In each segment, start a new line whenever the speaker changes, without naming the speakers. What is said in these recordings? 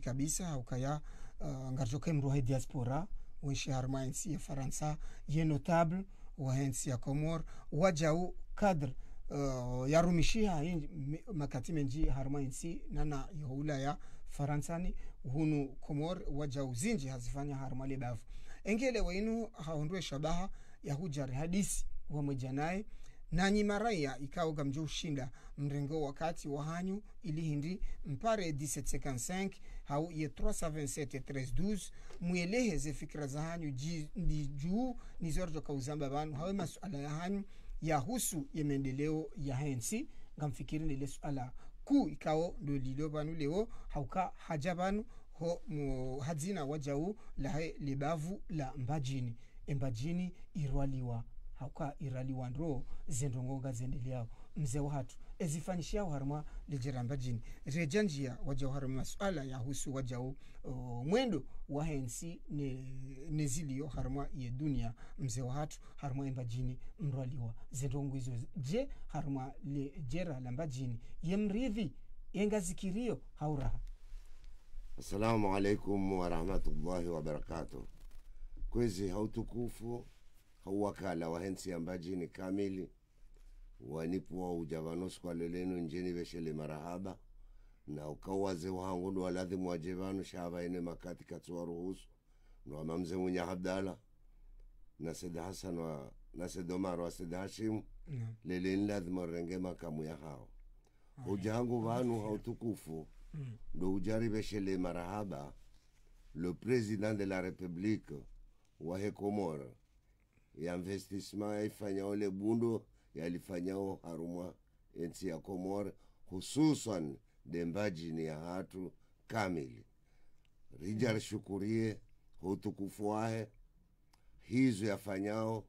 kabisa ukaya uh, ngarjoka he diaspora wenshi harma ensi ya faransa ye notable wa ensi ya comor wajau kadre uh, yarumishia makati menji harma ensi nana yaula ya faransani hunu komor wajau zinji hazifanya harma lebavu engele wainu haondwe shabaha ya hujari hadisi wamweja naye nanyi maraya ikawa gamjo ushinda mrengo wakati wa hanyu ili hindi mpare 1755 hau ye 327 mwelehe ze fikira za hanyu ndi juu nizorjo kauzamba banu hawe masuala ya hanyu ya husu ya maendeleo ya hensi. Ngamfikiri nile suala ku ikao ndo lilo banu leo. Hauka haja banu ho hadzina wajau lahe libavu la mbajini. Embajini irwaliwa hauka iraliwa ndro zendongonga zendeleao mzee wahatu ezifanyishiao harma lijeramba jini. Rejanjia njia wajau harma masuala yahusu wajao uh, mwendo wa hensi ne, nezilio harma ye dunia. Mzee wahatu harma emba jini mrwaliwa zendongo hizo je harma le jera lamba jini. Ye mridhi yengazikirio hauraha
assalamu alaikum warahmatullahi wabarakatuh kwezi hautukufu hauwakala wahensi ambajini kamili. Wanipua ujavanoswa lelenu njeni veshele marahaba. Na ukawaze wangu ndo waladhimu waje vanu shavaene makati katsuwa ruhusu nwama mze munya habdala. Na sed hasan wa na sed omar wa sed hashimu.
Mm.
leleni lazima renge makamu ya hao. Ujangu vanu hautukufu. Ndo ujari veshele marahaba. Le president de la republique wa komora ya investissement yaifanyao lebundo yalifanyao harumwa ensi ya Komore hususan dembajini ya hatu kamili. Rijar shukurie hutukufu wahe hizo yafanyao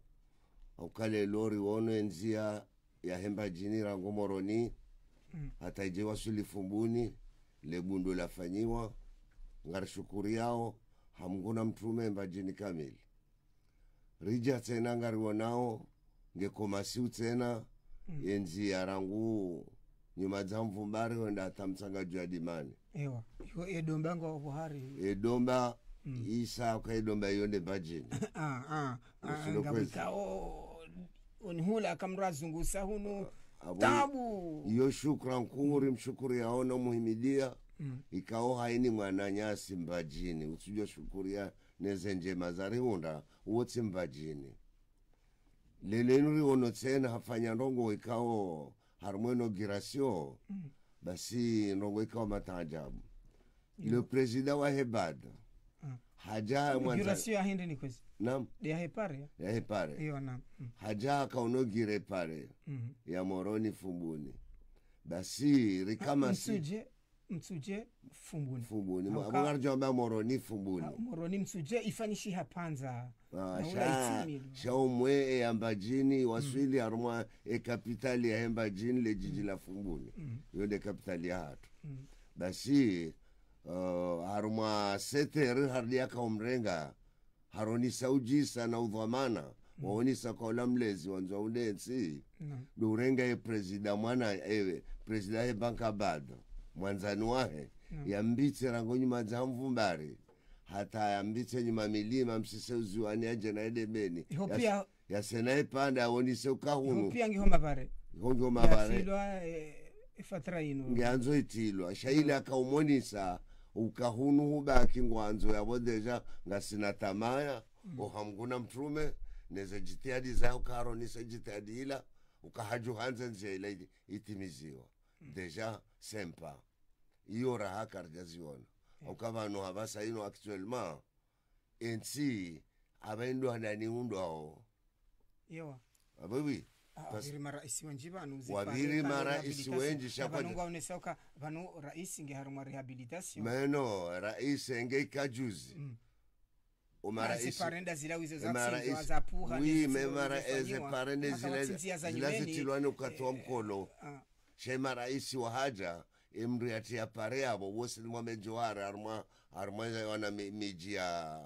aukale lori wono enzia ya hembajini rangomoroni hata ije wasulifumbuni lebundo lafanyiwa ngarishukuri yao hamguna mtume mbajini kamili rija tena ngariwonao ngekomasiu tena yenzi yarangu nyuma dza mvumbari wenda atamtsanga juu ya dimani.
Ewa edombango wa
edomba isa ukaidomba iyo ndembajini
Ah, ah, ah,
Usilo
ngabwikao akamrazungusa hunu. Tabu.
iyo shukra nkuri mshukuri yaona muhimidia ikao haini mwananyasi mbajini usujo shukuria neze njema zarihunda wotsi mvajini. Lelenu riono tsena hafanya ndongo ikao harimwe mm. basi ndongo ikao mataajabu le presida wa hebad haja nam
deahepare
yahepare
mm,
haja akaonogire pare
mm.
ya moroni fumbuni. Basi rikama si
msuje fumbuni
fumbuni amungarjomba moroni fumbuni
ha, moroni msuje ifanyishi hapanza
Ah,
Na
sha
umwe
shaumwe eyambajini waswili mm. arumwa ekapitali ya hembajini lejiji la fumbuni. Mm. yonde kapitali ya hatu. Mm. basi uh, harumwa seter hardi umrenga haronisa ujisa na udhamana. Mm. waonisa kaula mlezi wanzwa unensi
mm.
durenga ye presida mwana ewe presida ye bankabado mwanzani wahe yambitse rango nyuma dza mvumbari. Hata yambitse nyuma milima msise uziwani aje na edebeni.
Iho
Yas- panda awonise ukahunu.
Pia ngihoma pare
hongo mabare.
yafilwa eh, ifatra ino.
Ngeanzo itilwa. Shaili akaumonisa ukahunu hubaki ngwanzo yabodeja ngasina tamaya mm. ohamguna mtume neze jitihadi zao ukaharonisa jitihadi ila ukahaju hanze ila itimiziwa. Mm. deja sempa. Iyo raha karjaziona ukavanu havasaino actuellement. Ensi avaindwa ndani undwao
yewa
avewi
aviri maraisi wenji vanu
Waviri maraisi wenji shakwa-
vanongaonesauka vanu raisi ngeharumwa rehabilitation
meno rais engeika juzi umarais
parenda zila wizo za
Mara
kusinzwa
is-
za puha
wi
ndizo
memara
zilizofanyiwa.
eze parende
Hata
zile
watsinzia za nyumeni,
zilazitilwani ukatoa mkolo shema raisi wa haja emru yatia pare yavo wose mwamejohara arumwa arumwa wana miji ya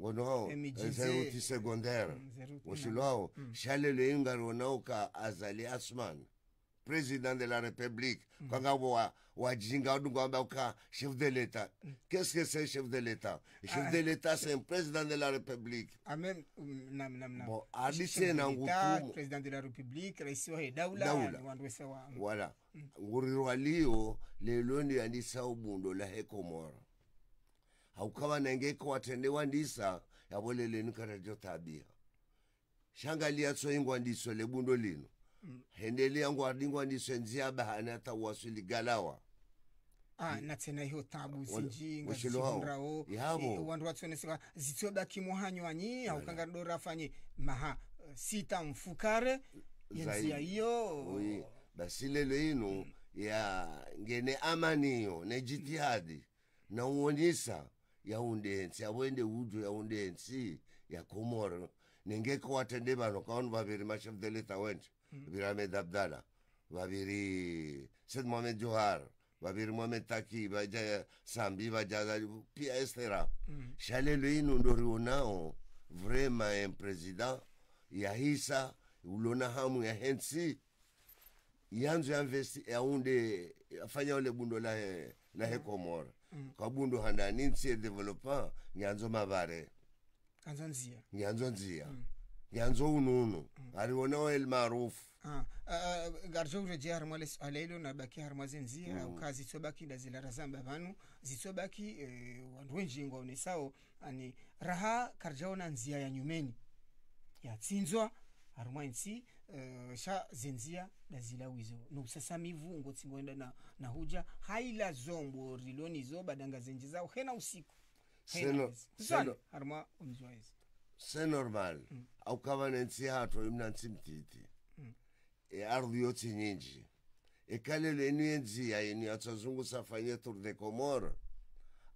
ngono
Eh, miji
zeruti
ze-
secondaire
Mm, zeruti,
woshilwao shalelo ingari ka azali asman président de la république. Kwangavo wa wajinga udungwamba uka chef de l'état qu'est-ce que c'est chef de l'état chef de l'état c'est un président de la république.
Amen. um, nam nam nam.
Bon, hadi
Président de la republique rais wa daula
Daula.
ni
voilà. Ngurirwa liyo lelo ndi andisa ubundo la hekomora haukawa nengeko watendewa ndisa yaboleleni katajo tabia. Shangalia tsoingwa ndiso lebundo lino hendeli yangu adingwa senzia enzia bahani wasili galawa.
Ah na tena hiyo tabu
hao.
ngazirao
Yabo.
wandu watsoneseka nyi au kanga dora fanye maha eh, sita mfukare yenzia hiyo
oui. basi lelo ino ya ngene amaniyo nejitihadi na uonisa yaundensi awende ujo yaundensi ya komoro nengeko watende bano kaonu babiri machef de l'etat Abdallah, va viri sed mohamed johar babiri mohamed taki baja sambi baja pia estera shalelo ino ndorionao vraiment un président. Yahisa ulona hamu ya hensi. Yanzo yamvesti yaunde afanya ule bundo la he, la he komora kwa bundo handani nsi e development nyanzo
nzia
nyanzo nzia nyanzo ununu ariona el maarufu.
Ah, ah, garjo urejea harimo le swala hilo na baki harimo zenzia mm. uka zitsobaki dazilarazamba vanu zitsobaki eh, wandu wenjingo onesao ani raha karjaona nzia ya nyumeni. Yatsinzwa harimo nsi eh, sha zenzia dazila wizo. Nousasamivu ngotsingoenda na, na huja haila zombo rilonizo badanga zenje zao hena usiku.
Seno-
seno,
seno-
harimo umzwa hizi.
se normal. Aukava nensi hato imna nsi mtiti. E ardhi yotsi nyinji ekalelo enu ya yenu yatsazungusa safanye tour de comore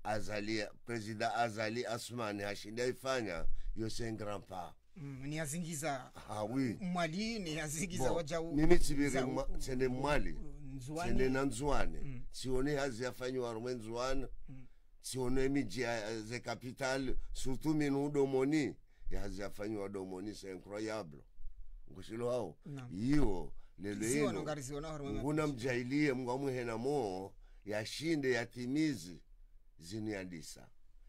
azali president azali asmani hashinda ifanya yose grand pa
mm, ni yazingiza
hawi
mwali ni yazingiza
bon,
waja u-
mimi tsende
u-
mwali. tsende na nzwane sione hazi yafanyiwa rumwe nzwane sione miji ya- ze capital surtout minu udomoni yazi yafanyiwa domoni c'est incroyable hao? Iyo lelo ino nguna mjailie mungu amuhena moo yashinde yatimizi zinu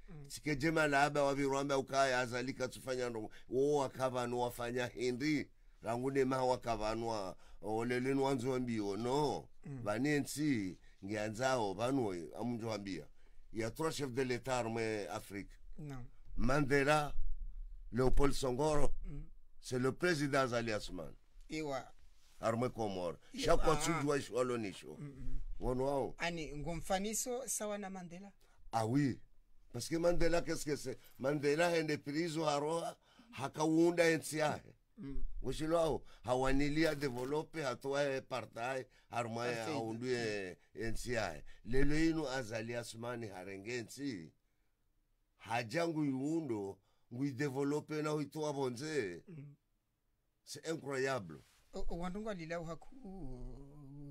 mm. sikeje laba wavirwamba ukaya azalika tufanya ndo. Wo wakavanu wafanya hindi. Rangune ma wakavanwa oleleni wanzo mbio no. Vanensi ngianzao vanu amunjo wambia ya trois chef de letat armé afrique.
No.
mandela léopold songoro. C'est le président azali asman
iwa.
Armé comore.
Vois,
je
suis
à ishwalonisho wono wao.
Ani ngomfaniso sawa na mandela?
Ah oui, parce que Mandela, qu'est-ce que c'est? Mandela ende prizo haroa hakaunda ensi yahe
mm.
weshilwao hawanilia develope hatoa partai harumaya
Apartheid.
haundue ensi yahe lelo ino azali asumani harenge ensi haja nguiundo develope na huitoa bonze
Mm.
c'est incroyable.
O- o- wandu haku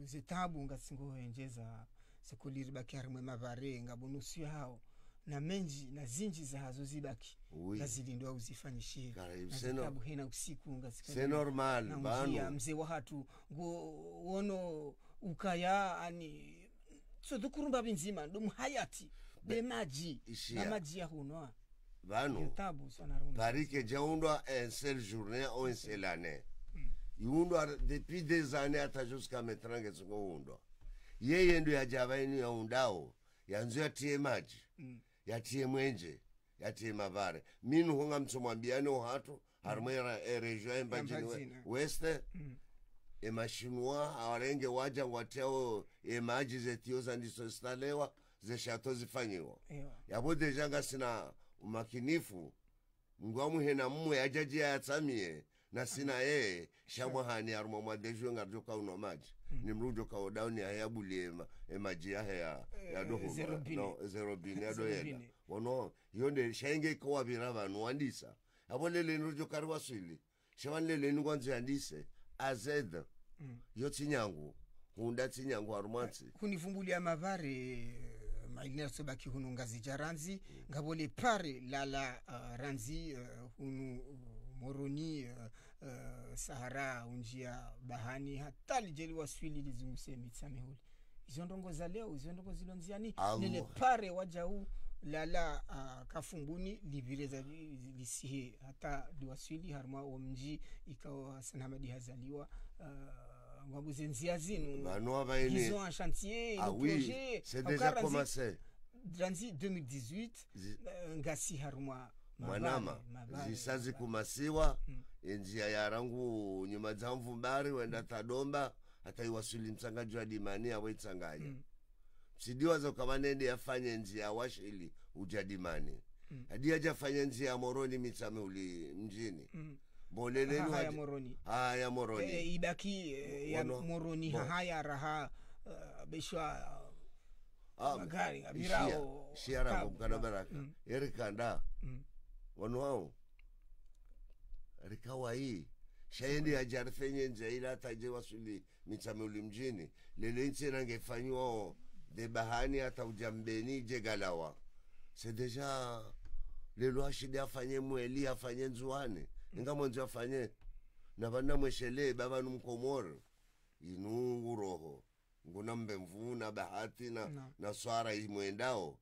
zitabu ngasingohenjeza sekuliri baki harimwe mavare ngabonusu yao. Na menji na zinji zahazo zibaki
Oui.
ngazilindwa uzifanyishie
Karibu,
zitabu hena usiku ngasika-
c'est normal
na
banu.
mzee wa hatu ngo wono ukaya ani sodukurumba binzima ndo muhayati bemaji na maji ya
Paris que jaundwa un seul journée ou un seul année. Iundwa depuis des années hata jusqu'à maintenant que undwa. Yeye ndo yajava inu yaundao. Yanzu yatie maji.
Mm.
Yatie mwenje. Yatie mavare. Minu honga mtsomwambiane uhatu. Harumwe e region embajini
Embajini.
weste.
Mm.
E mashinwa awarenge waja ngwateo e maji zetio zandiso stalewa. Zeshato zifanyiwa yabo deja nga umakinifu ngwamuhena mmwe ajaji yatsamie na sina ye shamwahani aruma mwadejwe ngarjo uno maji. Ni mrujo kaodauni ayabulie ema, emaji yahe ya, ya
Eh, zerobine
yadoyenda
Zerobine.
wono yonde shainge ikowavira vanhu wandisa avo leleni nrujo kari waswili shavani leleni ngwanzi yandise azed
Mm.
yo tsinyangu. Hunda tsinyangu harumwatsi
hunivumbulia mavare mailina sobaki hunu ngazi ja ranzi ngabole pare lala uh, ranzi uh, hunu uh, moroni uh, uh, sahara unjia bahani hata lijeliwa waswili lizunguse mitsamehuli izo ndongo za leo izo ndongo zilonziani lele pare wajau lala uh, kafumbuni livireza li- lisihe hata liwaswili harma wa mji ikawa sanhamadi hazaliwa uh, zinu
Bano abaini.
ils ont un chantier
Ah oui,
projet.
c'est déjà
Encore,
commencé.
Ranzi 2018
Zi-
uh, ngasi harumwa
mwanama. zisazi kumasiwa. Enjia yarangu nyuma dza mvumbari wenda tadomba hata iwasuli mtsangaji wa dimani awaitsanganya msidiwaza ukava nende yafanye njia washili uja dimani. Hadi ajafanya njia ya moroni mitsame uli mjini mboleleni
haya moroni.
Haya moroni.
E, ibaki e, ya
Wono-
moroni
bo.
haya raha uh, beshwa
Ah,
magari, abirao,
shiarango
kana
baraka.
mm.
erikanda
Mm.
wanu hao rikawa hii shaendi ajarifenye njaila ataje wasuli mitsameuli mjini. Lele nchi nangefanyiwao de bahani hata ujambeni jegalawa se deja lelo ashidi afanye mweli afanye nzuane inga mwenzi afanye na vana mweshele bavanu mkomoro. Inu roho nguna mbemvu na bahati na,
no.
na swara imwendao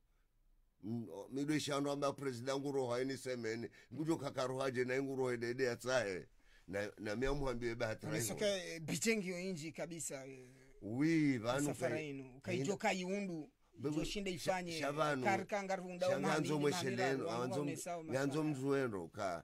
midwe shano amba presida nguroho ini semeni. Ngujo kakarohaje na nguroho dede yatsahe na na bahati raiho
bitengi bichengio inji kabisa eh,
wi vanu
safara inu kaijoka iundu joshinda ifanye
shavanu
karikangarunda
shanganzo mwesheleno nyanzo mzuendo ka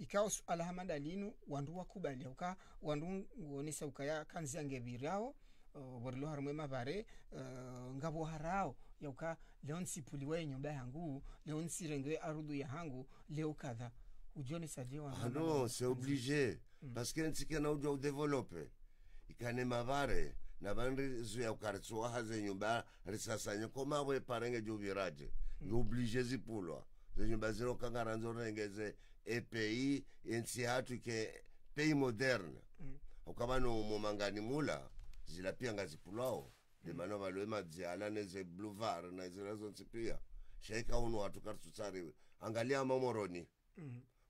ikawo suala alhamanda linu wandu wakubalia uka wandu ngonesa ukaya kanzia ngebirao uh, warilo harumwe mavare uh, ngabo harao yauka leo nsipuliwe nyumba yangu leo nsirengewe arudhu ya hangu leo kadha ujoni saje wa
Ah non, c'est obligé. Parce que ntike na uja udevelope. Ikane mavare na vanri zuya ukaritsuwa haze nyumba risasanye koma we parenge juviraje mm. Obligé zipulwa. Ze nyumba zero kangara pays ensi hatu ke pays moderne. Ukaba no mumangani mula zila pia ngazipulwao. De mano valwe madziala neze bluvar na zonse pia. shaika uno watu karitutsariwe. Angalia ma moroni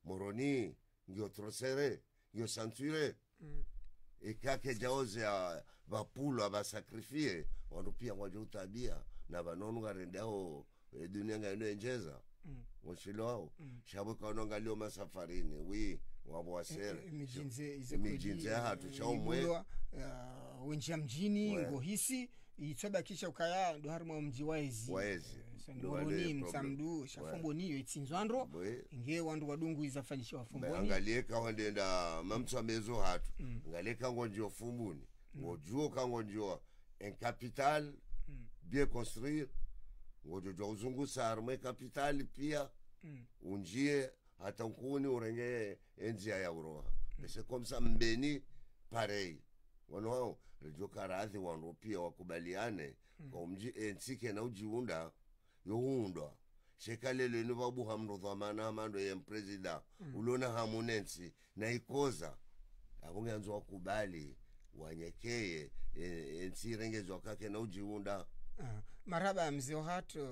moroni ngio trosere ngio santure ikake jaoze ya vapulo avasakrifie wandu pia waja utabia na vanonu ngarendeao e, dunia ngaino enjeza washilo wao shabo kaono lio masafarini. Wi wabo wasere
mijinze
ya hatu chaumwe.
wenjia mjini ngohisi itsobakisha ukaya ndo harimo mji waezi
Waezi.
Ndoroni msamdu shafomboniyo itsinzwandro nge wandu wadungu izafanyisha wafomboni
angalie kawandenda mamtsamezo hatu. Ngaliekangonjia kango ndio fumbuni ngojuo kango ndio en capital bien construire ngojojwa uzungusa arme capital pia. Unjie hata nkuni urenge enzia ya uroha. Ese komsa mbeni parei. Wano wao rejo karadhi wano pia wakubaliane. Kwa mji ensike na ujiunda youndwa shekalelweni vabuha mndodhamana amando ye mpresida ulona hamunensi. Na ikoza. Avungeanzo wakubali wanyekeye e- ensi irengezwa kake na ujiunda.
Ah, marhaba mzee wahat uh,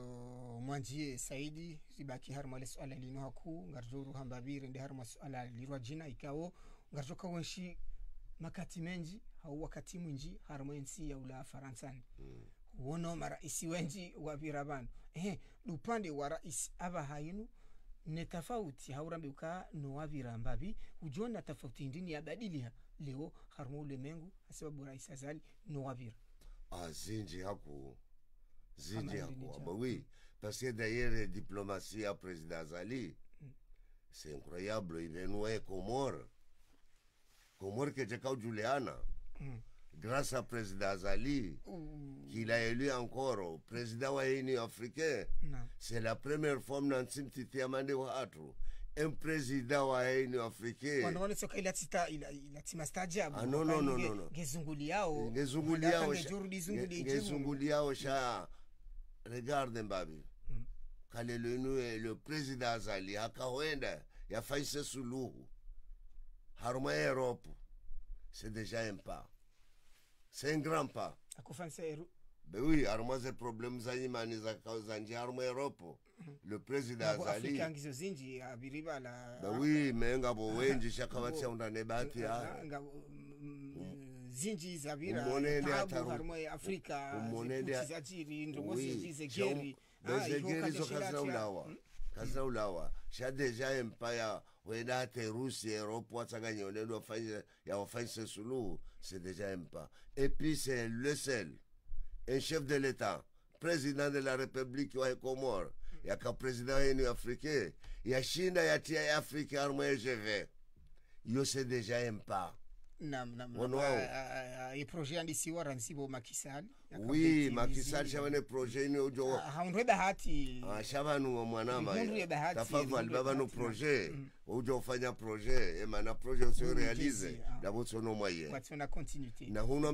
mwanjie saidi ribaki harma le suala lino haku ngarjoru hambabire ndi harma suala lirwa jina ikawo ngarjo kawenshi makati menji hau wakati mwinji harma ensi ya ula faransani. Wono maraisi wenji wavira vanu ehe lupande wa rais ava hainu ne tofauti haurambi uka nowavira mbavi ujona tofauti ndini yabadilia leo harma ulemengu asababu rais azali nowavira
Ah, azinji haku haku ah, bah oui. Parce que d'ailleurs diplomatie à président Zali c'est incroyable. Il est noué Comore Comore que j'ai Juliana. Grâce à président Zali qu'il a élu encore président wa Union africaine. C'est la première fois mnansimtiti amande watu un président wa haini un
président ilatita ila- ilatima stajabu
Ah, no, no, no, no, no.
ngezunguli yao
ngezunguli
Wala
yao
zunguli
yao sha regarde mbabi kalelo inu eh, le président azali akawenda yafaise suluhu. Haruma europe c'est déjà un pas. C'est un grand pas. Ben oui haruma ze problème za imani za zanje haruma europe. Le président azali.
Afrika ngizo zinji abiri bala
ben oui me ngabo wenji shakabatsia undane bati ya
nga- mm, zinji zabira
Umonene
tabu
ataru-
harimo ya afrika
umonene-
zikuti zachiri ndongo
Oui,
zinji zegeri.
Shau- bezegeri zo kazaulawa kazaulawa sha deja empire wenda ate rusi europe watsanganya onendo wafanyise yawafanyise suluhu c'est déjà un pas et puis c'est le seul. Un chef de l'état. Président de la république wa comore. Yaka président yenu africain yashinda yatia ya afrika armo egv yo c'est déjà un pas Ono wao.
iproje andisiwa ransibo makisali
wi makisali shavane projet ini ujo
haundwe bahati
Ah, shavanu mwanama
Mundu ye bahati,
tafadhali
mundu ye
baba no
bahati,
projet. Uja ufanya projet. Emana proje usiorealize
Mm,
tsono mwaye. Na huno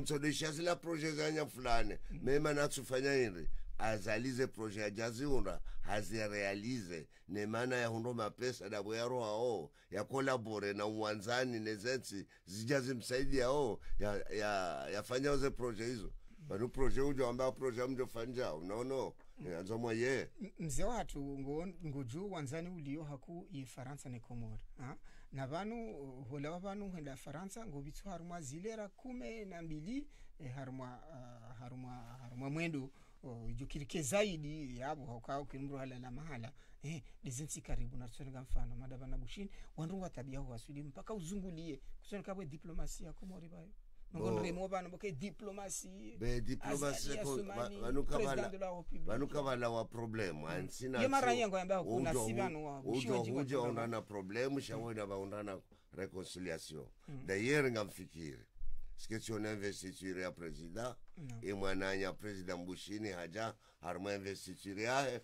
zila projet zanya fulani mema natsufanya iri azalize proje ajaziunda hazirealize. Ya hundo mapesa dabo yarohao yakolabore na uwanzani nezensi zija zimsaidiao ya, ya, yafanyao ze proje hizo. Vanu proje ujo ambao projet amjofanjao nono anzo mwaye
M- mzee watu ngoju wanzani ulio haku ifaransa ne komori ha? na vanu holawa hola vanu henda faransa ngo vitsu harumwa zilera kume na mbili eh, harumwa uh, harumwa harumwa mwendo uh, jukirike zaidi yabo hauka ukimru halala mahala eh, dizinsi karibu. Na tsonga mfano madaba na bushini wandu wa tabia huwa sudi mpaka uzungulie. Kusonga kabwe diplomasia komori bayo.
Ngondre
mo bana boke diplomasi
be diplomasi
ko Assoumani,
vanukabala
president de la République.
vanukabala wa problem ansina
Ye mara yango yamba kuna sibano wa-
ujo
ujo ona
na
problem
shawo na problemu shawena da reconciliation dayeri ngamfikiri siketiona investiture ya president imwananya president mbushini haja harima investiture yahe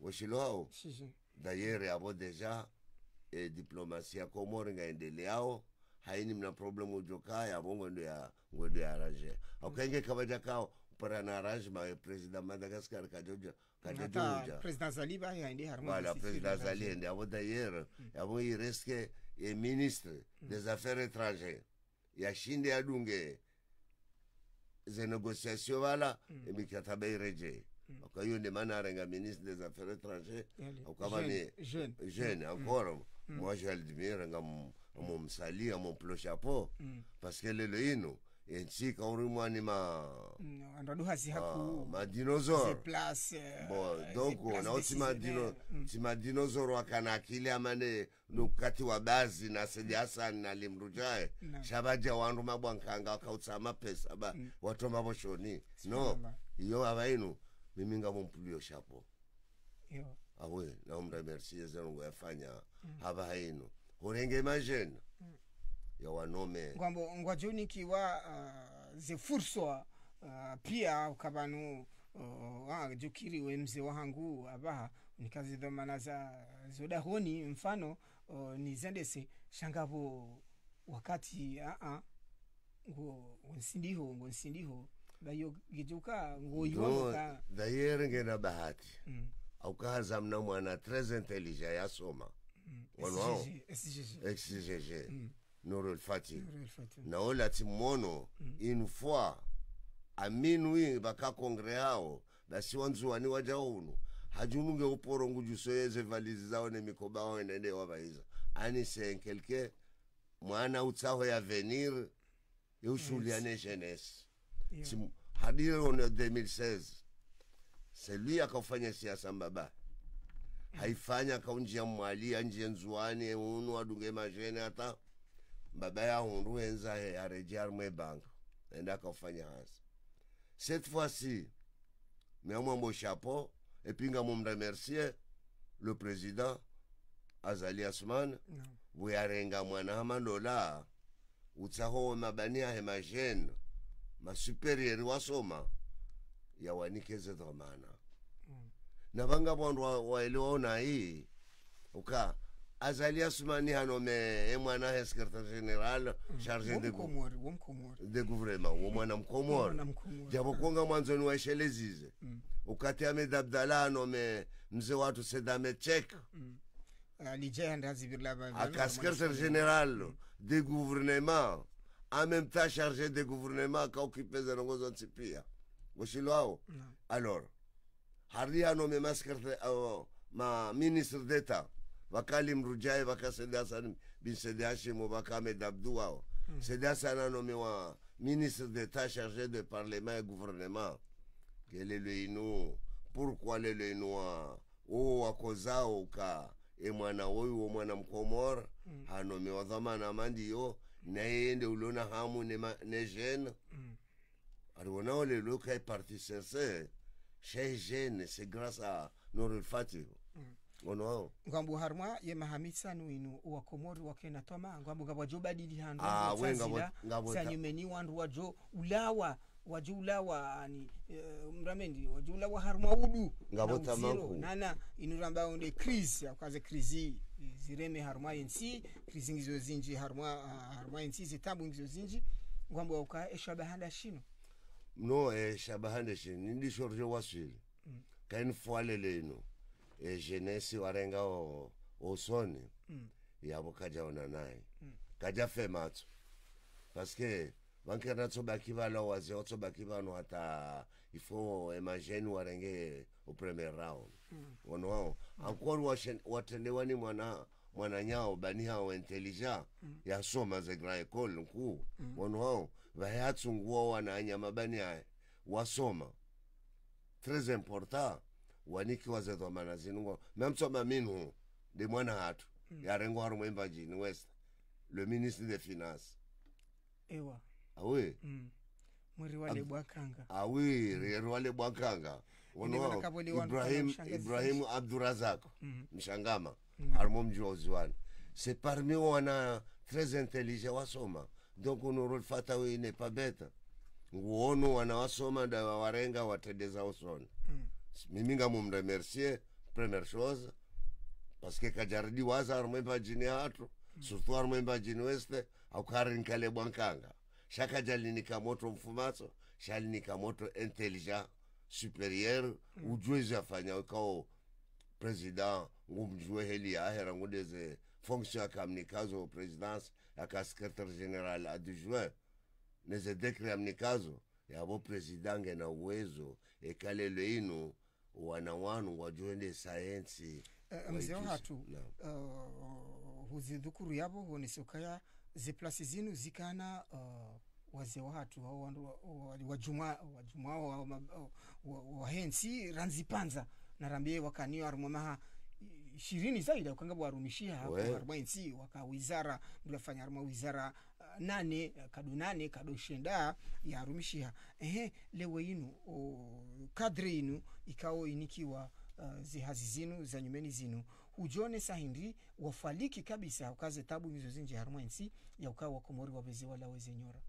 woshiloao
Shishi.
dayeri avo deja e diplomasi ya komori ngaendeleao haini mna problemu ujokaya avo ngwendo ya ngwendo ya arrange aukainge kavaja kao parana arrangement e president madagascar kajoja
Hata
kajojuja
president zali baye aende harimo
voilà
investiture
président
za-
zaliende avo dayeri avo ireske e ministre des affaires étrangères yashinde adunge ze négociation vala emikataba ireje akayo nde mana arenga ministre des affaires étrangères akava ni
Jeune, jeune.
jeune encore. Moi je l'admire nga mon amomplo chapeau parce que lelo ino ensika uri mwani ma
Mm, andadu hasi haku
ah, madinosaure
ze place eh, ze
donc
place
nao
décisionnaire. Mm.
timadinosaure wakana akili amane nukati wa bazi na sedi hasani na limrujae
Na.
shavaja wandu mabwankanga wakautsa mapesa ba watoma voshoni no iyo avainu mimi ngamumpulio shapo.
Awe
awe naumremercie zenongo yafanya hava hainu hurenge majena ya wanome
ngwambo ngwajonikiwa uh, zefurswa uh, pia ukabanu uh, ah, jukiriwe mzee wahangu abaha nikazi dhamana za zodahoni mfano uh, ni zendese shangavo wakati uh, ngo nsindiho ngo nsindiho ngo
dayeri ngena bahati.
Mm.
aukahaza mna mwana tres intelligent yasoma. Wanwao exigege. Nurul fati
Fatima.
naola timono une fois a baka bakakongre hao basi wanzuwani waja unu. Hajununge uporo ngujusoyeze valizi zao nemikoba ao enende wavaiza ani senkelke quelque mwana utsaho ya venir eushuliane jeunesse
yeah.
Tim- hadire on 2016 c'est lui akaufanya siasa mbaba. Haifanya kaunjia mwali anjie nzuani unu adunge majene hata mbaba ya hundu enza he arejea mwe banka enda akaufanya hasa cette fois-ci meamwambo chapeau epinga mumremercier le président azali asman
No.
buyarenga mwana hamalola utsaho mabani ahe majene masuperieri wasoma yawanikeze dhamana na vanga vandu wa- waelewaona hii uka azali asumani hanome e mwana he secrétaire général chargé de, de gouvernement wo mwana mkomoro japokuonga mwanzoni waishelezize ukati amed abdallah anome mzee watu sedame chek
ndazivirla
aka secrétaire général de gouvernement. En même temps chargé de gouvernement kaokipe zenongozo nsi pia goshilwao alors hari anome ma secrétaire uh, ma ministre d'état vakali mrujai vaka sedi hasan bin sedi hashimo vaka amed abdu wao sedi hasan wa ministre d'état chargé de parlement et gouvernement. Kele lweinu pourquoi le lweinu wa wo wakozao ka e mwana woyu wo mwana mkomora mm. hanomewa dhamana mandiyo nayende ulona hamu ne, ma- ne jeune.
Mm.
ariwonao lelo kai parti sincere chez jeune c'est grâce à norel fatiho ono wao
ngwambu harmwa ye wa komori wakomori wakena toma ngwambu ngabo jo badili handu
Ah, we ngabo ta-
sanyumeni wandu wajo ulawa wajo ulawa ani uh, mramendi wajo ulawa harma udu
Ngabo tamanku.
nana inuramba onde crise akaze crise zireme harma yensi crise ngizo zinji harma uh, harma yensi zitabu ngizo zinji ngwambu uka eshabahanda shino
no eshabahanda shino ndi shini ndishorje mm. kain fwale leno e jeunesse warenga o osoni
Mm.
yabo kajaona naye. Kaja kajafema atso parce que vankera tsobaki vala waze otsobaki vano ata ifo emajeni warenge au premier round. Ono wao encore washen- watendewani mwana mwana nyao bani hao intelligent. Yasoma ze grand école nkuu ono wao vayatsungua bani aye wasoma très important wanikiwa zedhomana zinungo memtsoma minhu ndi mwana hatu. Yarengo mwemba jini west. Le ministre de finance
ewa.
Awe?
Mm. mwiri wale bwakanga Ine
Ono
wanakaboli wanu
ibrahim ibrahim abdurazak
mm.
mshangama. Arimo wa wani c'est parmi wana très intelligent wasoma donc unorol fata we n'est pas bête. Nguono wana wasoma da warenga watedeza usoni
Mm.
Mimi ngamumremercie première chose parce que kajaridi waza arimo imbajini hatu surtout arimo imbajini weste aukarinkale bwankanga shakajalinika moto mfumaso shalinika moto intelligent supérieur ujuezi afanya ukao president ngumjue heli yahera ngudeze fonction akamnikazo presidence aka secrétaire général adjoint. Neze dekre amnikazo yabo president ngena uwezo ekalelwe inu wana wanu wajuende sayensi.
Eh, mzee wahatu
Naam.
uh, huzidhukuru yavo honesokaya ziplasi zinu zikana uh, wazee wahatu au wa- wa- wajumao wa- wa- wa- wahensi ranzipanza narambie wakanio arumamaha ishirini zaidi ukanga warumishia hapo waka wizara mlafanya aruma wizara uh, nane kado nane kado shenda yarumishia ehe lewe inu o, kadre inu ikao inikiwa uh, zihazi zinu za nyumeni zinu. Hujone sahindi wafaliki kabisa ukaze tabu mizo zinje nsi ya ukawa wakomori waveze wala weze nyora.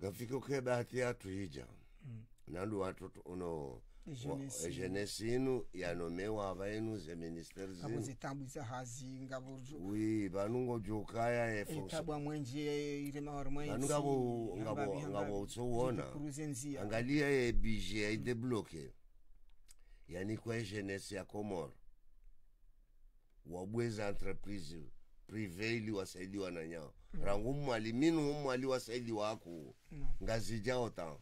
Ngafike uke bahati yatu hija.
Mm.
nandu watu uno
E jeunesse
inu. yanomewa vainu ze ministere
ngabo
zinu.
zitambu za hazi ngabo
wi vanungo jokaya e fonction
tabu amwenje irema haruma
Vanu ngabo utsouona angalia e budget aidebloke yani kwa jeunesse ya comore. Wabweza entreprise prive ili wasaidiwa na nyao. Rangu mwali minu mwali wasaidiwa aku
Mm.
ngazi jao ta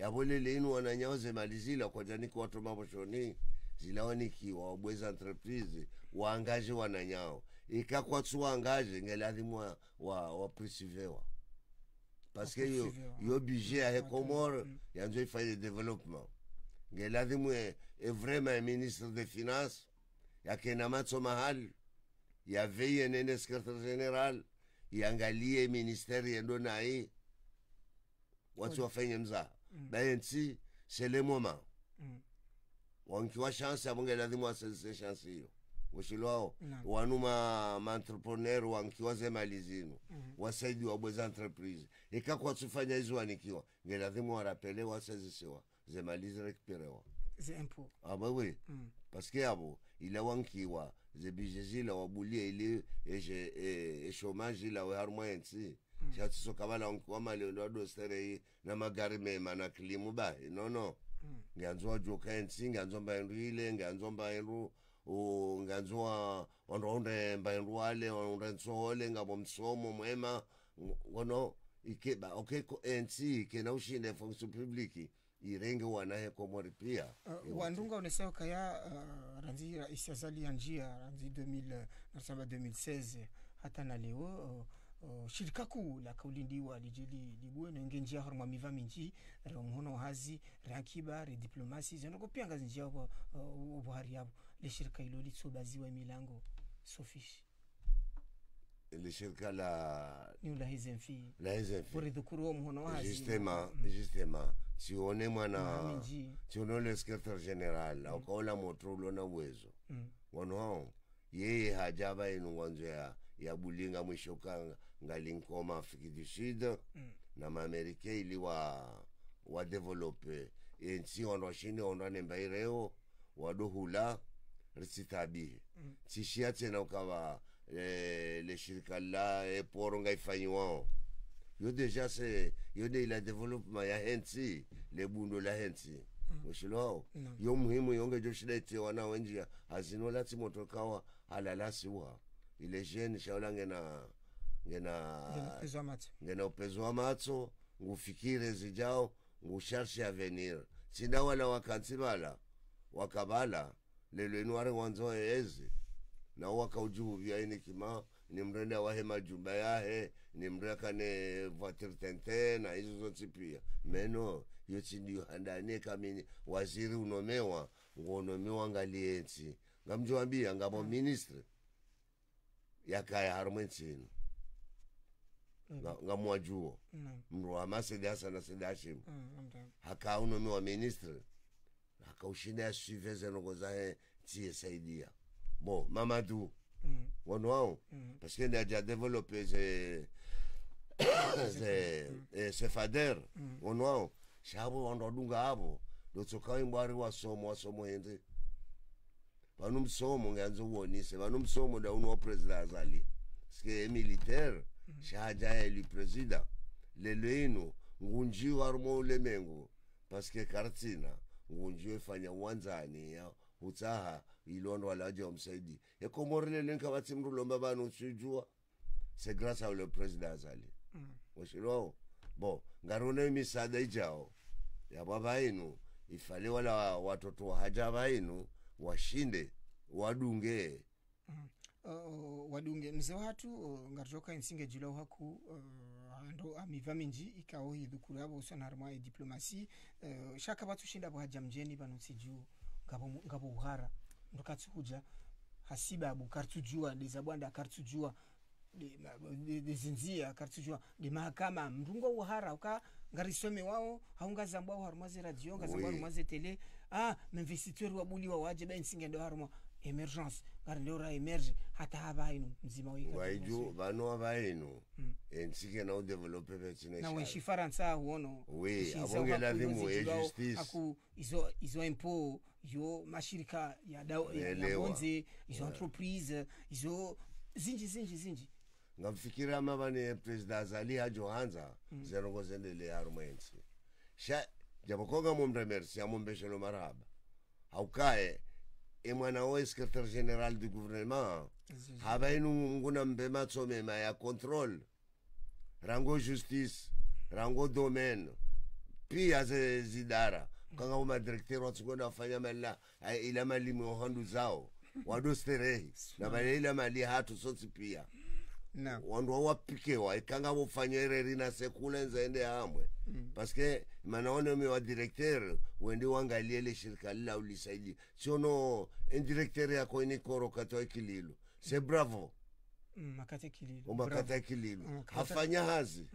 wonoao yavolele inu wananyao zemalizila kwajaniki watu maboshoni zilawanikiwa wabweza entreprise waangaje wananyao. Ikakwatsu waangaje ngeladhimu wa, wa, wa prisivewa paske yo, yo budget ya hekomore
mm.
yanzo ifanye development. Ngeladhimu e, e vraiment e ministre de finance yakena matso mahali yaveye nene secretary general iangalie ministeri yendo naye watu wafanye mzaha
Mm.
bayensi c'est le moment
Mm.
wankiwa chance abonge lazima wasezise hiyo. Ushilwao
wanuma
maentrepreneur ma, ma entrepreneur wankiwa zemali zinu
Mhm.
wasaidi wabweza entreprise. Ikakwatufanya hizo wanikiwa ngelazima warapele wasezisiwa zemali
zirekipirewa
abawe
Mm.
paske abo ila wankiwa zebije zila wabulia ili eshe e- eshomaji ila we harumwa ensi shatiso kabala wamalendo adosterei na magari mema na kilimu inono nono ngianzwa joka ensi ngianzwa mbaendu ile ngianzwa mbaendu ngianzwa wandounde mbaendu wale wandounde nsohole ngabo msomo mwema ngono ikeba okeko ko ensi kena ushinde fonction publique irenge wanaye komori pia.
Uh, wandunga unesewa kaya uh, ranzi isazali azali ya njia ranzi 2000 nasema 2016 hata na leo uh, uh, shirika kuu la kaulindiwa lijili libue nenge njia harumwa miva minji ramhono hazi rankiba re diplomasi zenoko pia ngazi njia uh, uh, ubuhari yabo le shirika ilo litsobaziwa milango sofishi
le shirika la
ni la mfi
la SNF
buri dhukuru wo mhono hazi.
Justement justement. Sione mwana sione le secrétaire général aukaola moto ulona uwezo
mm.
hao yeye hajaba inu wanzo ya ya bulinga mwisho ka ngalinkoma afrique du sud.
Mm.
na maamerike ili wa wa develope ensi ondo shini ondo nembaireo wadohula risitabihe
Mm.
tishia tena ukawa eh, le shirika la eporo ngaifanyiwao yo deja se yo de ila development ya hensi le bundo la hensi ushilwao
mm.
yo muhimu yonge jo shida ite wana wenjia azino lati moto halalasi wa ile jeni shaula ngena ngena ngena upezo wa matso ngufikire zijao ngusharshe avenir sina wala wakansi bala wakabala lelweni wari wanzo ezi. Na wakaujuvya ini kima ni mrende awahe majumba yahe ni mrekane voiture tente na hizo zonsi pia. Meno hiyo chindiyo handane kamini waziri unomewa ngonomewa ngaliensi ngamjwambia ngamo ministre yakaya harumwensinu ngamwajuo
Naam.
mru wa masedi hasana sedashim
Mm, amda.
haka unomewa ministre. Hakaushinda yasuive zenoko zahe tiye saidia. Bo mamadu
Mm,
wanu wao?
Mm.
parce que ndaja develope ze ze eh, se fader wanu wao? Shabo wando adunga abo dotsoka imbwari wasomo wasomo henze vanu msomo nganzo uonise vanu msomo da uno wa president azali. Ske militaire shaja eli president lelo ino ngunjiwa arumo ulemengu. Paske kartsina ngunjiwa ifanya uwanzani ya utsaha ilondo walaje wamsaidi ekomorilele nkavatsi mndu lomba vanu usijua c'est grâce le président azali.
Mm.
washilwao bo ngarona imisada ijao. Yabwa vainu ifale wala watoto wahaja vainu washinde wadunge
uh, wadunge mze watu uh, insinge jula haku uh, ando amiva minji ikawo hidhukuru yabo usana harma e diplomasi. Uh, shaka batu shinda bo haja mjeni bano siju ngabo ngabo uhara. Kuja hasiba abu kartujua deza bwanda kartujua de, mahakama mrungo uhara uka ngarisome wao haungazambwa uharumaze radio ngazambwa
Oui.
harumaze tele. Ah mainvestiteur wabuliwa waje ben singe ndo haruma emergence ngari ndo ra emerge hata haba inu mzima
waiju vanu vainu
Mm.
ensike na udevelope
na
vetsine
huono. Haku izo
e
haku izo impo yo mashirika ya da, ya, ya
Elewa.
izo entreprise izo zinji zinji zinji.
Ngamfikira ama vane president azali hajohanza hanza zenongo zendele harumwensi sha japokonga mumremersi amumbeshelo maraba. Haukae imwana wo secrétaire général du gouvernement havainu nguna ya contrôle rango justice rango domaine pia ze zidara. Kanga uma directeur watsingona afanya malila ai- ila malimi ohandu zao wadosterehi na malila ila mali hatu sotsi pia wandu wawapikewa ikanga wofanya ireri na sekula nzaende hamwe mm. paske manaone mi wa directeur wende wangalie le shirika lila ulisaidi. Siono indirecteur yako inikoro katoa kililo se bravo.
Mm,
umakata kililo
Mm,
hafanya hazi.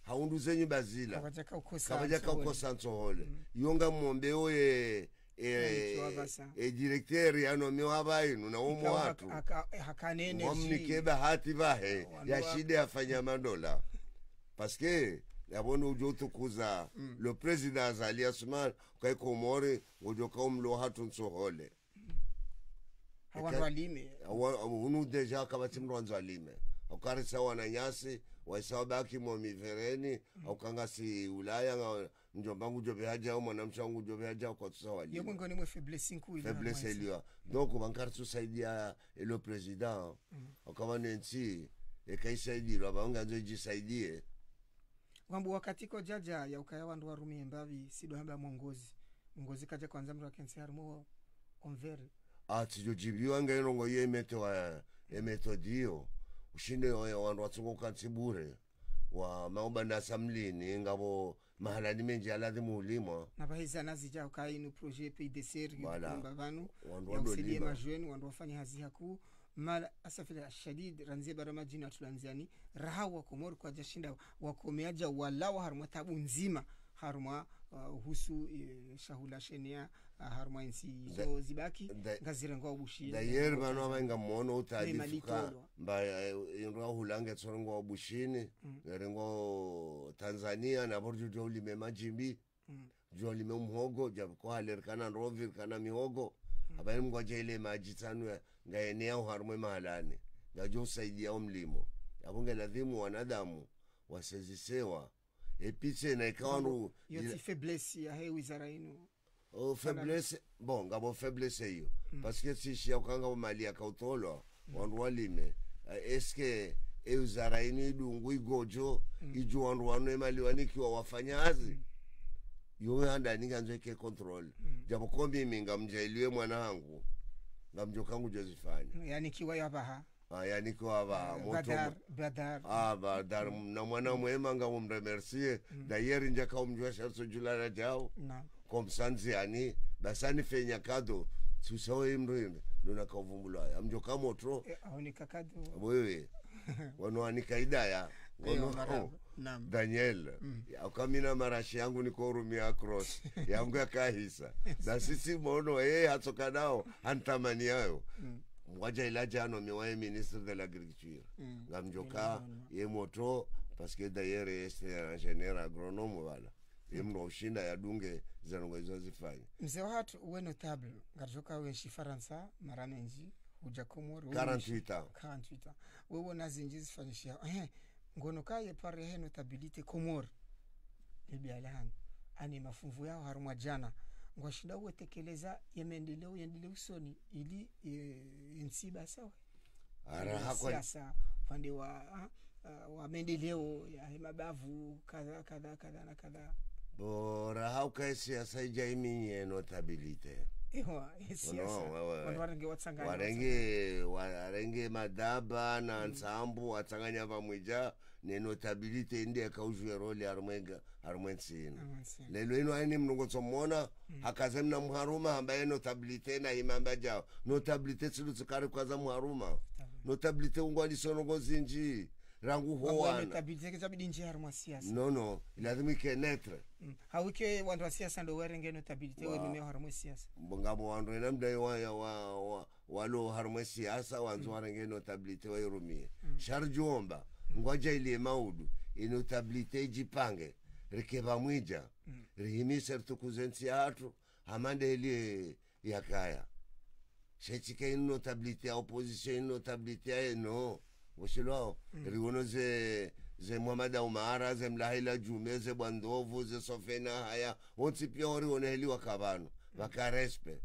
Haundu zenyu bazila.
Kabajaka ukosa
kabaja
nsogole.
kaukosa nsohole. Yonga mombe oye E directeur yanomiwa vainu na umu watu. wamnikeba hati vahe
Wandu
afanya
wa-
shida yafanya madola. Paske yabona ujo utukuza. Le president azali asuma kaikomori ujo kaumlo hatu nsohole.
Walime.
Unu deja kabati mrwanzo alime ukarisa wananyasi waisawa baki mo mivereni aukangasi ulaya nga njombangu jobe haja mwanamshangu jobe haja kwa tusa
yo
walime
mwingoni mwe faiblesse nku ina
faiblesse
harmwensi.
eliwa tu saidi ya elo president akaba nensi ekaisaidilwa saidi ijisaidie
kwamba wakati ko jaja ya ukaya wandu warumie mbavi sidohamba mwongozi. Mwongozi kaja kwanza mndu akensi harimo wanga
atijojibiwa ngairongo iyo meto wa emetodio ushinde wa- wandu watsunguka tsibure wa maubandasa samlini ngavo mahalani menji aladhi muulimwa
navahizana zija ukaya inu projet pdcr kuomba vanu
wandu
ya usaidie
wadolima
majweni wandu wafanya hazi hakuu mala asafila shadid ranzie bara majini atulanziani raha wakomori kwa jashinda wakomeaja walawa harumwa tabu nzima harumwa uh, husu uh, shahula shenia uh, harumwa insi zo zibaki
da-
ngazirenga
dayer bano abainga mono utadifuka mba indu hulange tsorengo wa bushini rengo tanzania na borjo jo ulime majimbi.
Mm.
jo lime mhogo jakohalerikana kana mihogo. Avaini mngwaja ile maji tsanu ngaenea uharumwe mahalani. Ngajo usaidia mlimo abunga ladhimu wanadamu wasezisewa epitse na ikawandu
yoti faiblesse ya he wizara inu
Oh, faiblesse bon ngabo faiblesse hiyo parce que sishia ukanga mali yakautolwa wandu walime uh, eske ewizara inu idungu igojo ijo wandu wanu emali wanikiwa wafanyazi yo handani handa ike control japo kombi mimi ngamjailiwe mwana hangu ngamjo kangu jozifanya
yani kiwa yabaha
ah, yani kwa moto
badar badar
ah ba dar na mwana mwema ngamumremercie dayeri njaka umjua sharso julala jao.
Na.
Komsanzi yani basani fenya kado tusawe imrinde nona kavumbula amjo kamotro
e, aonika kadu
wewe. Wanoanika idaya Ngono-
maraba.
oh, daniel. Ukamina marashi yangu nikorumia cross yangu yakahisa na sisi mono yeye hatsoka nao. Hantamani yayo mwaja ilaja ano miwaye ministre de l'agriculture.
Mm.
ngamjoka ye moto parce que d'ailleurs este ingénieur agronome wala. Imro ushinda yadunge zanongo izo zifanye.
Mzee watu uwe notable. Ngarjoka wenshi faransa mara menji huja komori
48 ans.
48 wewe nazinji zifanyishia. Ehe ngono kaye pare he notabilite komori. Libyalahani ani mafumvu yao harumwa jana ngwashinda uwetekeleza yemeendeleo yendele usoni ili e, nsiba sawa.
Ara hakwa
siasa upande wa uh, ah, wa maendeleo ya mabavu kadha kadha kadha na kadha.
Bora haukae siasa ijaiminye notabilite
wandu warenge
warenge madaba na nsambu watsanganya vamwija nenotabilite indi yakauzhwe role harimwenga harimwensina lelo ino aini mnungo tsomona hakaze mna muharuma hamba ye notabilite na imamba jao. Notabilite tsilu tsikari kwaza muharuma notabilite ungwalisonongo zinji rangu howana no no lazima ikenetre
Mm. hawike wandu wa siasa ndo werenge no tabidite
Wa-
werume harumwe siasa.
Ngabo wandu ena mdai wa, wa, wa, walo harumwe siasa wanzu warenge notabilite wairumie sharjomba ngwaja ilie maudu. Inotabilite ijipange. Rikeva mwija rihimise ritukuze nsi yatu hamande ilie yakaya shechike inotabilite ya opposition inotabilite ya eno. Woshilwao riwono ze ze mwamada umara ze mlahila jume ze bwandovu ze sofena haya. Wonsi pia orioneheliwa kavanu vakarespe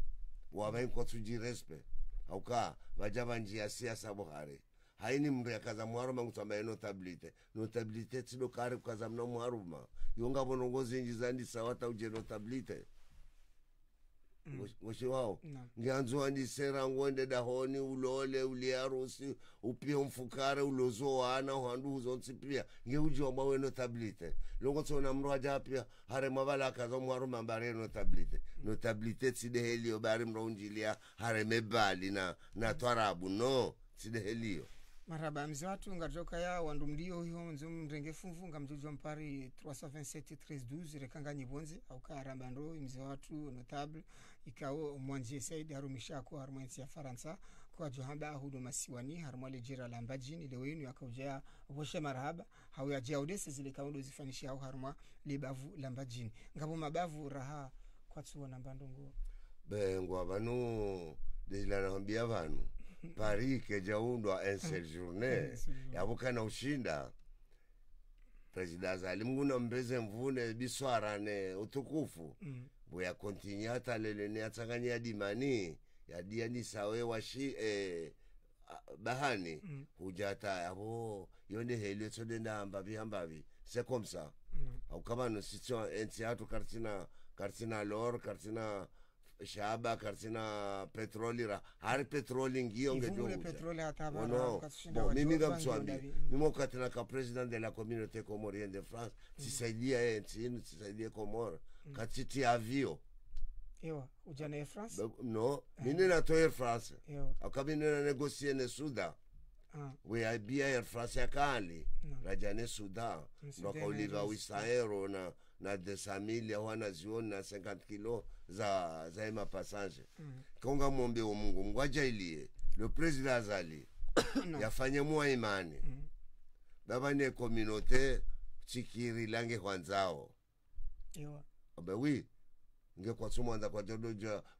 wavainkwatsuji respe. Auka vaja vanjia siasa buhari haini mndu yakaza mwaruma ngutsamba notabilite notabilite tsido kari kukaza mna mwaruma yonga vonongozi inji zandisa wata uje notabilite woshi wao?
No.
ngianzuwa ndisera ngwende dahoni ulole uliarusi upie mfukare ulozo wana uhandu uzonsipia ngeujiwa mwawe notabilite longotsona mndu aja pia hare mwavala akaza mwaruma mbare notabilite notabilite tsidehelio bari mndu unjilia hare mebali na na twarabu. No tsidehelio
maraba mzee watu ngarjoka ya wandu mlio hiyo nzo mrenge fumvu ngamjujwa mpari 327 1312 rekanga nyibonze auka aramba ndo mzee watu notable ikao mwanje said harumisha ko harmwensi ya faransa kwa johamba hudo masiwani harmwa lejira lamba jini leo yinu yakauja voshe marhaba hau ya jaudese zile kaundo zifanisha au harmwa libavu lamba jini ngabo mabavu raha kwa tsuwa namba ndongo
bengwa vanu dezilanawambia vanu paris kejaundwa ensel seul journée. Yavukana ushinda? Presida zali mnguna mbeze mvune biswara ne utukufu.
Mm.
buya kontinye hata lele ni atsanganya yadimani yadia ni sawe washi eh, bahani.
Mm.
hujata yavo yone helio tsodenda ambavi ambavi c'est comme ça
Mm.
aukavano sitso ensi atu kartina kartina lor kartina shaba karsina petroli ra hari petroli ngiyo
Ivumule
ngejokuja
petroli hata bara,
Ono,
ukatushinda
bon, mimi
wa
ngamswambi
bangi
ka president de la communauté comorienne de france tisaidia ye ntsinu tisaidie comore katiti avio.
Ewa ujana naye france?
No, no mini nato air france.
Ewa.
Akabini na negosie ne suda
Ah,
weabia air france yakali
No.
rajane suda
Airways.
wisaero na na desamili wana zioni na 50 kilo za za emapassage
mm.
konga mwombe wa mungu mungu ajailie le president azali.
No.
yafanye mwa imani.
Mm.
baba ne communauté chikiri lange kwanzao
ewa.
Abe wi ngekwatsumwanza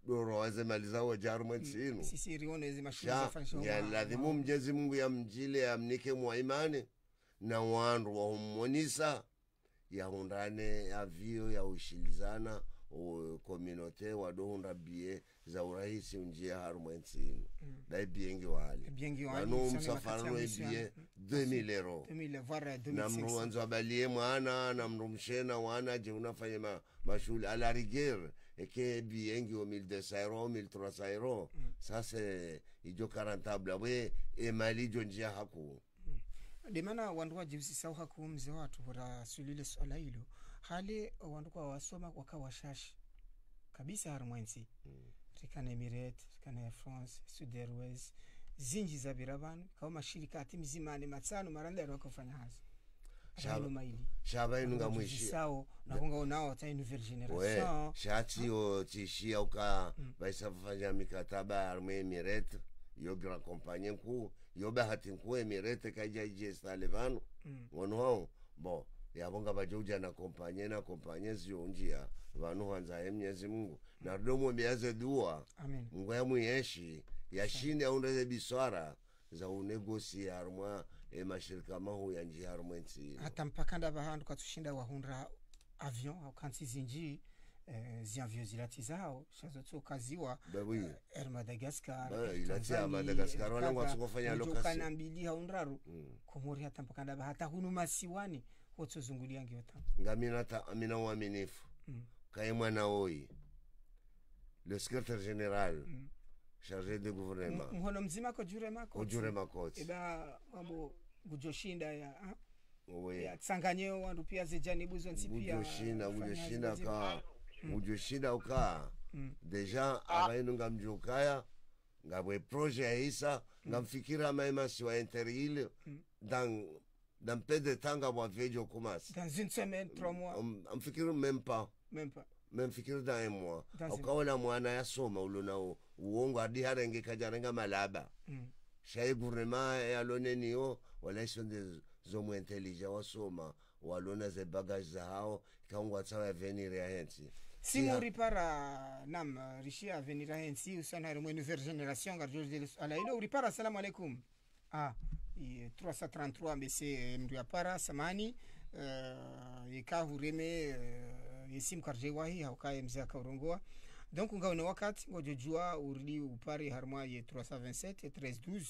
doro waze mali wa jaru tsinu.
Sisi rione hizi mashule
fanshoma
ya lazimu
nyaladhimu mjezi mungu ya mjile ya mnike mwa imani. Na wandu wahummonisa yahundane avio yaushilizana kominote wadohunda bie za urahisi unjia haru ntsinu
Mm.
dai biengi wali
Biengi wali,
ebie
sana
msafara
makati ya mwisho
bie
ya-
2000 ero na
2006.
mndu wanzu abalie mwana na mndu mshena wana je unafanya ma, mashuli ala la rigueur eke biengi o 1200 euro 1300 mm. sase ijo karantable abwe emali ijo njia haku
demana wandu sawa haku mze watu hura sulile swala hilo hale wandu kwa wasoma wakawashashi kabisa hari mwensi rikana emirate rikana ya france sud airways zinji zabira vanu kawa mashirika ati mizimane matsano marandari wakafanya hazi.
Shaba-
Rano maili.
shaba inunga mwishi.
sao nakunga unao ata nouvelle
we
generation
shatio tishia uka vaisafanya mikataba arme emirete yo grand compagnie nkuu yo bahati nkuu emirete kaija ijiestale vanu
Mm.
bon bo yavonga vajouja na kompanye na kompanye zionjia vanu hanzaye mnyezi mungu. Na domo miaze dua
amen.
Mungu yamwiyeshi yashinde aundeze biswara za unegosi harumwa emashirika mahu ya njia harumwe ntsino
hata mpaka ndava handu katushinda wahundra avion au kansi zinji eh, ziavio zilati zao shazotsokaziwa madagascar
Ba,
er Tanzania,
Madagascar,
er
watsokofanya lokasi.
kanambili haundraru
Mm.
komori hata mpaka ndava hata hunu masiwani wotsozungulia ngiota
ngamina ta amina uaminifu.
Mm.
kaye mwana oyi le secrétaire général
Mm.
chargé de gouvernement.
Mhono mzima kojure mako?
Ujure makoti
eba mambo gujoshinda ya
ha?
ya tsanganyeo wandu pia zijanibu zonsi pia
gujoshinda gujoshinda ka. gujoshinda uka.
Mm.
deja avainu ngamjukaya ngabwe projet yaisa ngamfikira maemasi wa interil dans dans peu de temps ngabwa vejo kumasi.
Dans une semaine trois mois.
Am- amfikiri même pas
même pas
memfikiri dans un mois
Dans un-
ukaona mwana yasoma ulona u- uongo adi harenge kajarenga malaba.
Mm.
shaye guvernema yaloneniyo walaisonde zomwe intelligent wasoma walona ze bagage za hao ikaungwa tsawa avenir ya hensi.
Singori para nam rishi avenir hensi usana mwenu mwe nouvelle génération ngar george ala ilo uri para assalamu alaikum. Ah i- 333 mbese mndu ya para samani uh, ika hureme uh, yesim karje wahi haukaye mzee akaurongoa donc ngaone wakati ngojojua uridi upari harmwa ye 327 1312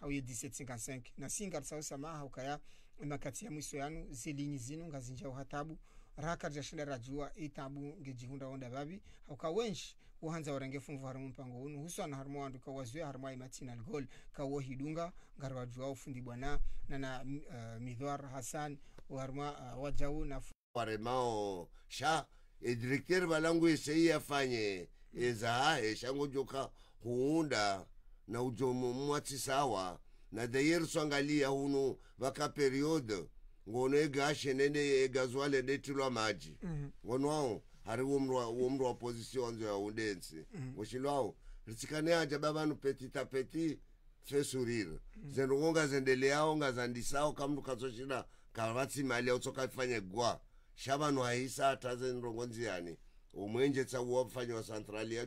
hau ye 1755 na singar sao sama haukaya makati ya mwiso yanu zilinyi zinu ngazinjao hatabu raka jashinda rajua itabu ngejihunda onda babi. Hauka wenshi uhanza warenge funvu harimu mpango unu huswana harimu wandu kawazwe harimu aimatina algol kawo hidunga ngarwajua ufundi bwana nana uh, midhwar hasan harimu uh, wajau na
waremao sha edirekter balangu esei afanye eza eshangojoka huunda na ujomo mwatsisawa na dayer swangalia hunu vaka periode ngono egashe nende egazwale detilwa maji
Mhm.
ngono ao hari womru wa position nzo ya undensi ngoshilwao ritsikane aja babanu petita peti fe sourire zenongonga zendeleao ngazandisao kamndu kazoshida kavatsimali autsokafanye gwa. Shavanu haisa ata zenrongo nziani umwenje tsauwa mfanyi wa centrali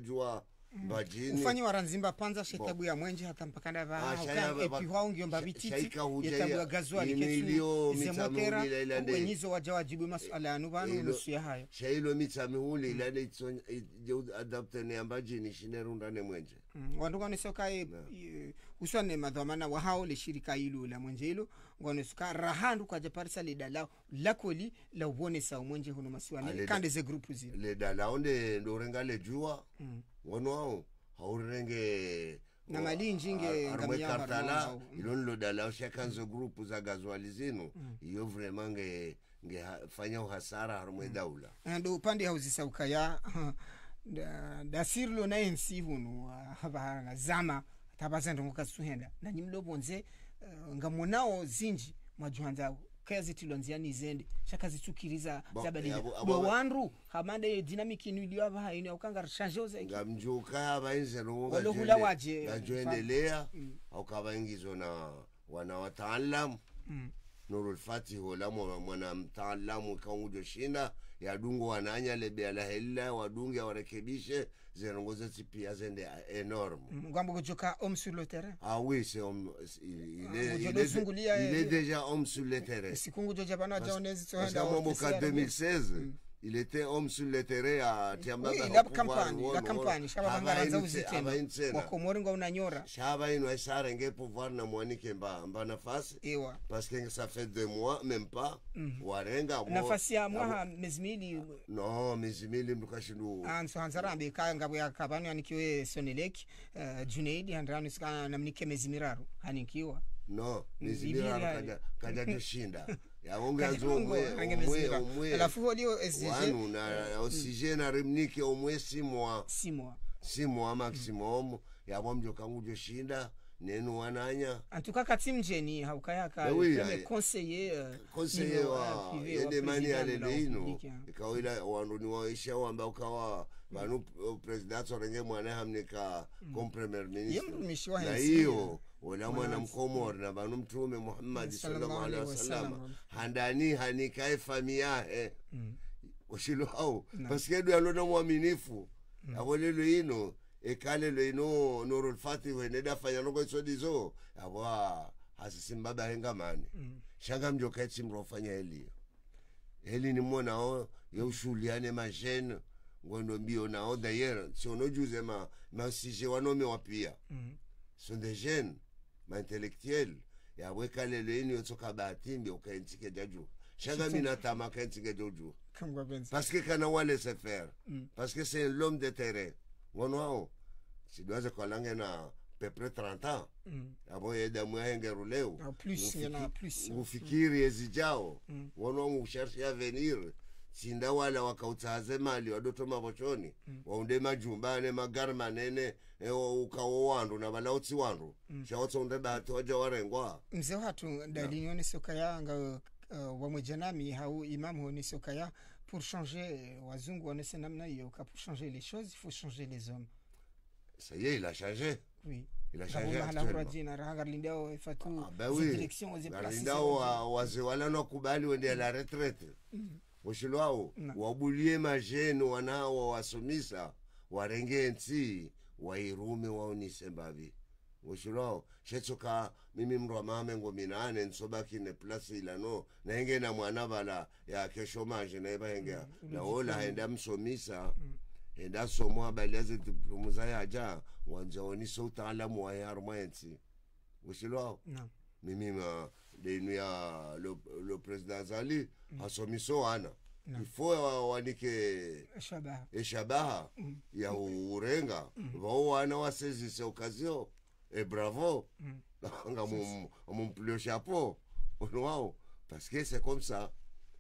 yajua mbajini
ufanyi waranzimba panza shetabu ya mwenje hata mpakanda va
shaya va-
epi wao ngio
sha-
mbabititi
shaika huja
yetabu
ya-
ya gazwali
imilio
ketsu zemotera
ulila ila nde-
wenyizo waja wajibu masuala yanu
Ilo-
nusu ya hayo.
Shailo mitsamihuli ilale adaptene ambajini shinerundane mwenje.
Mm, wandu ngonesoka uswane madhamana wa hao le shirika ilu la mwenje ilu. Ngonesoka rahandu kwa japarisa le dalao lakoli la ubone sa mwenje huno kande ze grupu zile.
ledalao nde ndorenga lejua ngono ao haurenge
Na malinji nge
armwe kartala
marwao.
ilo nilo dalao shakanzo grupu za gazwali zino iyo vrema nge fanya uhasara harumwe daula.
Ndo upande hauzisauka ya da- dasirilo na ensi hunu havana zama tabazandongo kasuhenda nanyi mlobonze uh, ngamonao zinji mwajuhanza kayazitilwa nziani zende shakazitsukiriza
Bo,
zabadile
abo- abo-
do wandu hamande dinamiki inu change
ngamjuka avainzero
Walohula waje,
gajoendelea aukavaingizo na wana wataalamu. Nurul fatihu la mwana mtaalamu kaungujoshinda yadungu wananya lebeala helila wadunge warekebishe zirongoze zipia zende enorme.
Ngwambo kujoka homme sur le terrain.
Ah oui, c'est homme, il
Ah,
est,
vous
il
devez
est,
zungulia,
il est
eh,
déjà homme sur le terrain.
sikungu joja bana
Parce,
jaonezi
parce qu'à mon cas 2016, il était homme sur le terrain à Tiamba.
Oui, la kampani la kampani shababangaranza uzitendo wakomori nga unanyora
Shaba ino esara nge pouvoir na mwanike mba mba nafasi
iwa
parce que ça fait deux mois même pas. Warenga mo-
nafasi ya mwaha miezi miili
no miezi mili mtukashindu
anso hanzarambe ka ngabo ya kabanu anikiwe soneleki uh, junaidi handranu sika namnike miezi miraru hanikiwa.
No miezi kaja kaja tushinda
Kajungo,
omwe omwe.
Alafu
na osije arimnike rimnike omwe simwa.
Simwa.
Si mois maximum. Yabwa mjoka ngujo shinda nenu wananya.
Antuka kati mjeni haukayaka
Eh
conseiller
conseiller wa
uh, privé wa
yende mani
president la
alele ino ikawila wandu ni waisha wamba ukawa vanu president sorenge mwana hamnika comme premier ministre. Na hiyo mwana
Mwana-
mkomor na banu mtume muhammadi
Sallallahu
alaihi
wasallam.
handani hanikae famiyahe ushilo au
Na.
paske du alona mwaminifu. Abolelo ino ekalelo ino nurul fatih weneda fanya noko isodizo abo hasisimbaba hengamani. Shanga mjoka etsimrofanya eliyo eli ni monao yeushuliane majene ngondo mbio nao dayer sionojuze ma masije wanome wapia.
Mm.
sont des jeunes maintellectuels yabwekalelo ini yotsoka batimbi ukaentsike jaju shanga minatama kaentsike joju
Kangwa benzi.
parce que kana wa laisser faire
Mm.
parce que c'est l'homme de terrain ngono ao sidoaze kwalange na peu près 30 ans
Mm.
abo yedamu yahengeru leo
Ah, plus, il y en a plus.
ngufikiri ezijao
Mm.
wono ngusharshe avenir sinda wala wakautsaze mali wadoto mavochoni mm. waunde majumba ane magari manene eh, ukawo wandu na valautsi wandu. Mm. shawatsonde bahati waja warengwa.
Mzee watu dalini no. onesokaya nga uh, wamwejanami hau imam onesokaya pour changer euh, wazungu wanese namna hiyo ka pour changer les choses il faut changer les hommes.
Ça y est il a changé.
Oui.
Il a changé
fatu
Ah, ben oui.
direction
wazee wala wende la retraite. Ushilwao
Na.
wabulie majeno wanao wawasomisa warenge nsi wairume waonise mbavi. Ushilwao shetsoka mimi mndu wa mame ngo minane nsobakine plasi ilano naenge na mwana vala ya keshomaje naebahengea naola henda msomisa. Henda somo habali yaze diplomu za yaja wanjaonisa utaalamu wa yarmwensi ushilwao
na
denu ya le, le président zali asomiso wana ifo wa- wanike
shabaha
eshabaha ya urenga vao wana wasezise okazio e bravo. Nga mumplio chapeau. Onwao parce que c'est comme ça.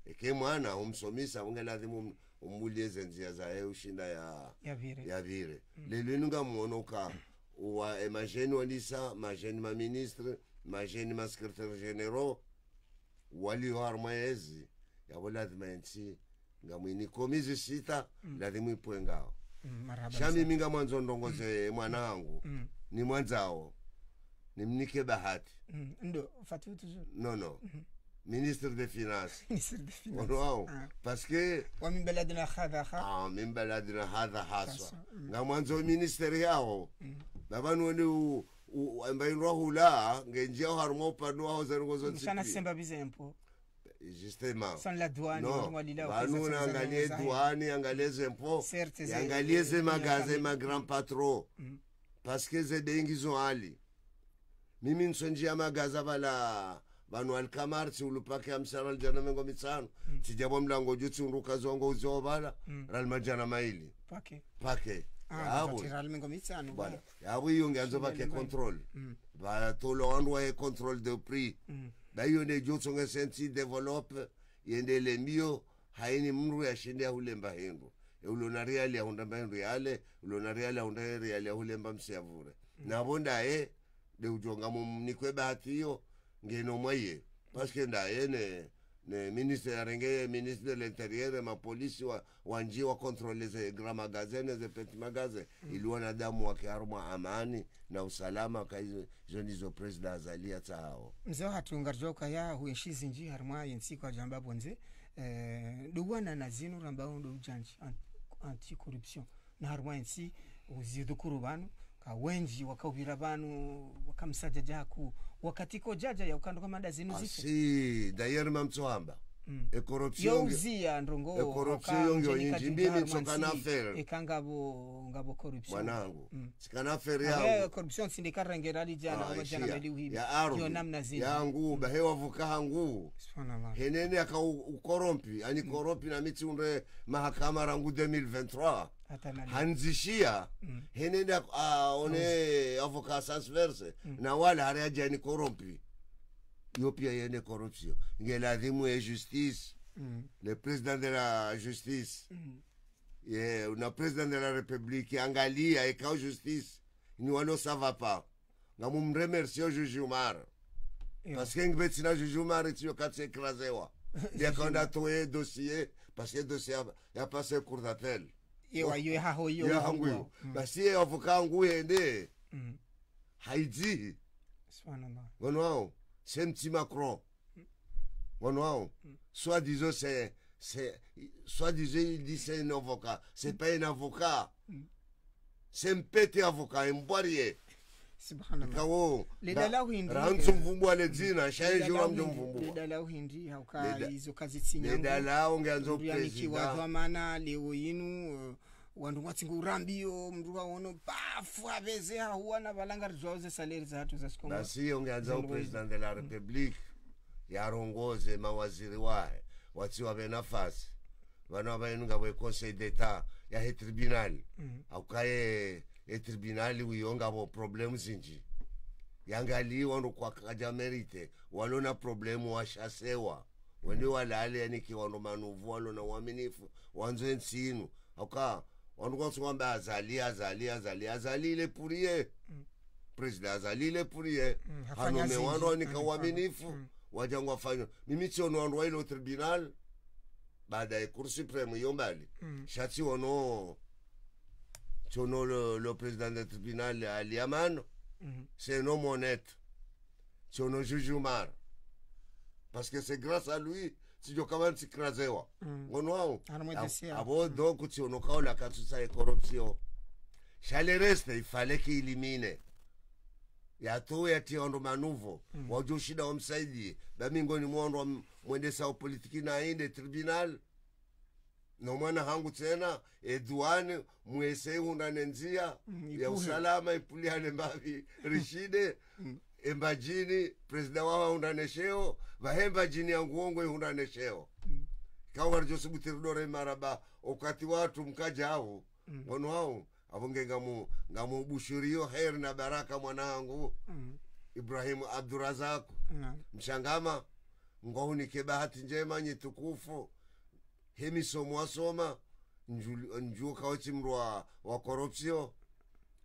Eke mwana umsomisa ungeladhimu umulieze nzia zaye ushinda ya
ya vire
ya vire Mm. ininga ngamuonoka wa emajeni wanisa majeni maministre majeni masekretari généraux walio harma yezi yavo lazima ensi ngamwini komizi sita lazima ipwe ngao.
Mm, marhaba
shamimi nga mwanzo ndongoze mwana wangu
Mm.
ni mwanzao nimnike bahati.
Mm, ndo fatu toujours
no no. Ministre des finances
ministre des finances
wano
Ah.
parce que
wa min baladina hadha haswa
ah, min baladina hadha haswa.
Haswa, mm.
mwanzo ministeri yao babanoni ambainrwa hula ngenjia harimo upande wao zeringozo
sana semba bizempo
justement
sana la douane
no
warungwa lila
angalie duani angalie zempo angalie ze
ze-
magaze
ze-
ma grand patron
Mm.
parce que zedengizo hali mimi nsonjia magaza vala vanu alikamari tsiulupake amsara alijana mengo mitsano. Tijabo mlango ju tsiunduka zongo uziovala rali majana maili.
Pake.
Pake ngeanzo vake
Shindele
control.
Mm.
vatolo wandu waye control de prix bayone jotsonge sensi develope yendele mbio haini mndu yashinde yahulemba hindu ulona riali yahundamba hindu yale ulona riali yahunda riali yahulemba msiavure navo ndaye deujonga mumnikwe bahati iyo ngeno mwaye paske ndaye ne ministre ministre rengeye ministre de l'interieur mapolisi wa wanji wa kontrole ze grand magazine ze petit magasin iliwa na damu wake harumwa amani na usalama kaizo president azalia tsao
mzee hatungarjoka ya huenshizi nji harimwa yensi kwa jamba bonze eh, duwana na zinu rambao ndo ujanji anti corruption na harimwa yensi uzidukuru banu ka wenji wakaubira banu wakati ko jaja ya ukando kama da zinu zife
asi d'ailleurs mamtsohamba
Mm.
e corruption
youzia ndongo
E corruption
waka
yonge
mjeni
yonyinji.
kati
Mimi
harima
tsoka
nsi,
na affaire.
ekangabo ngabo corruption.
Mwanangu
Mm.
sikana feri
ya
yangu.
corruption sindikarengera lijana
Ah, ishia.
meli uhibi
ya aru
yo namna zinu
yangu bahewavuka hangu
subhanallah.
Henene aka ukorompi ani korompi na mitsiunde mahakama rangu 2023
hata na
hanzishia.
Mm.
henene ak- aone avocat sans verse. Na wala hari ajani korompi yo pia yene corruption. Ngeladhimu ye justice.
Mm.
le président de la justice.
Mm.
ye na président de la république angalia ekao justice. Ni walo ça va pas ngamumremercie jujumar
Yo.
parce que ngibe tsina jujumar tiyo katse ekrasewa. Ndiakaenda toye dossier parce que dossier ya- ya passe cour d'appel
yewa yo haho yo
hangu yo basi ye avocat hangu yende
Mm.
haidzi
subhanallah
ngono wao c'est un petit macron ngono wao soit disant c'est c'est soit disant il dit c'est un avocat c'est pas un avocat c'est un petit avocat un boirier
subhanallah
kawo
Lidala uhindi.
ranzu mvumbwa le dzina shaijura mjo mvumbwa
lidala uhindi hauka
Lida-
izo kazi tsinya
ledalao ngeanzo
yanikiwa
president
dhamana leo yinu uh, wandu mwatsinga urambio mndu waono bafu aveze hahuwa na valangari zwawo ze saleri za hatu za sikongo
basi ongeanza
Zulu
upresident de la republique yarongoze mawaziri wahe watsiwabe nafasi vana vaenunga vo conseil d'etat yahe tribunal.
Mm.
aukaye etribunali uyonga vo problemu zinji yangaliwa ndo kwakaja merite walona problemu washasewa wende walale yaniki ndo manuvu walona uaminifu wanzwe nsinu auka wandu kwatsungwamba azali azali azali azalile purie. Presida azalile purie.
Mm,
hanome wandu wanika
Mm,
uaminifu.
Mm.
wajangwa mimi tiono wandu wailo tribunal. Baada ya cour supreme iyo mbali.
Mm.
shati wono tiono le, le président du tribunal aliamano
Mhm.
c'est un homme honnête. Tiono jujumar parce que c'est grâce à lui sijo kama nsikrazewa
Mm.
ngono wao
Anamwedesea.
abo donc tiono kaola katsusa e corruption. Shale reste ifale kiilimine yato yatia ondo manuvo mm. wajo shida wamsaidie bamingoni mwondo wa mwendesa wa politiki na inde tribunal no mwana hangu tena eduane mwese hundane njia
Mm,
ya usalama ipuliane mbavi rishide embajini presida wawa hundane sheo vahemba jini ya nguongo ihundane sheo
Mm.
kawarjosibutiridore maraba okati watu mkaja avo ngono ao avonge ngamu ngamubushurio heri na baraka mwanangu
Mm.
ibrahimu abdurazaku
Naam.
mshangama ngohunike bahati njema nyitukufu hemisomo wasoma njukaochi mndu wa, wa korupsio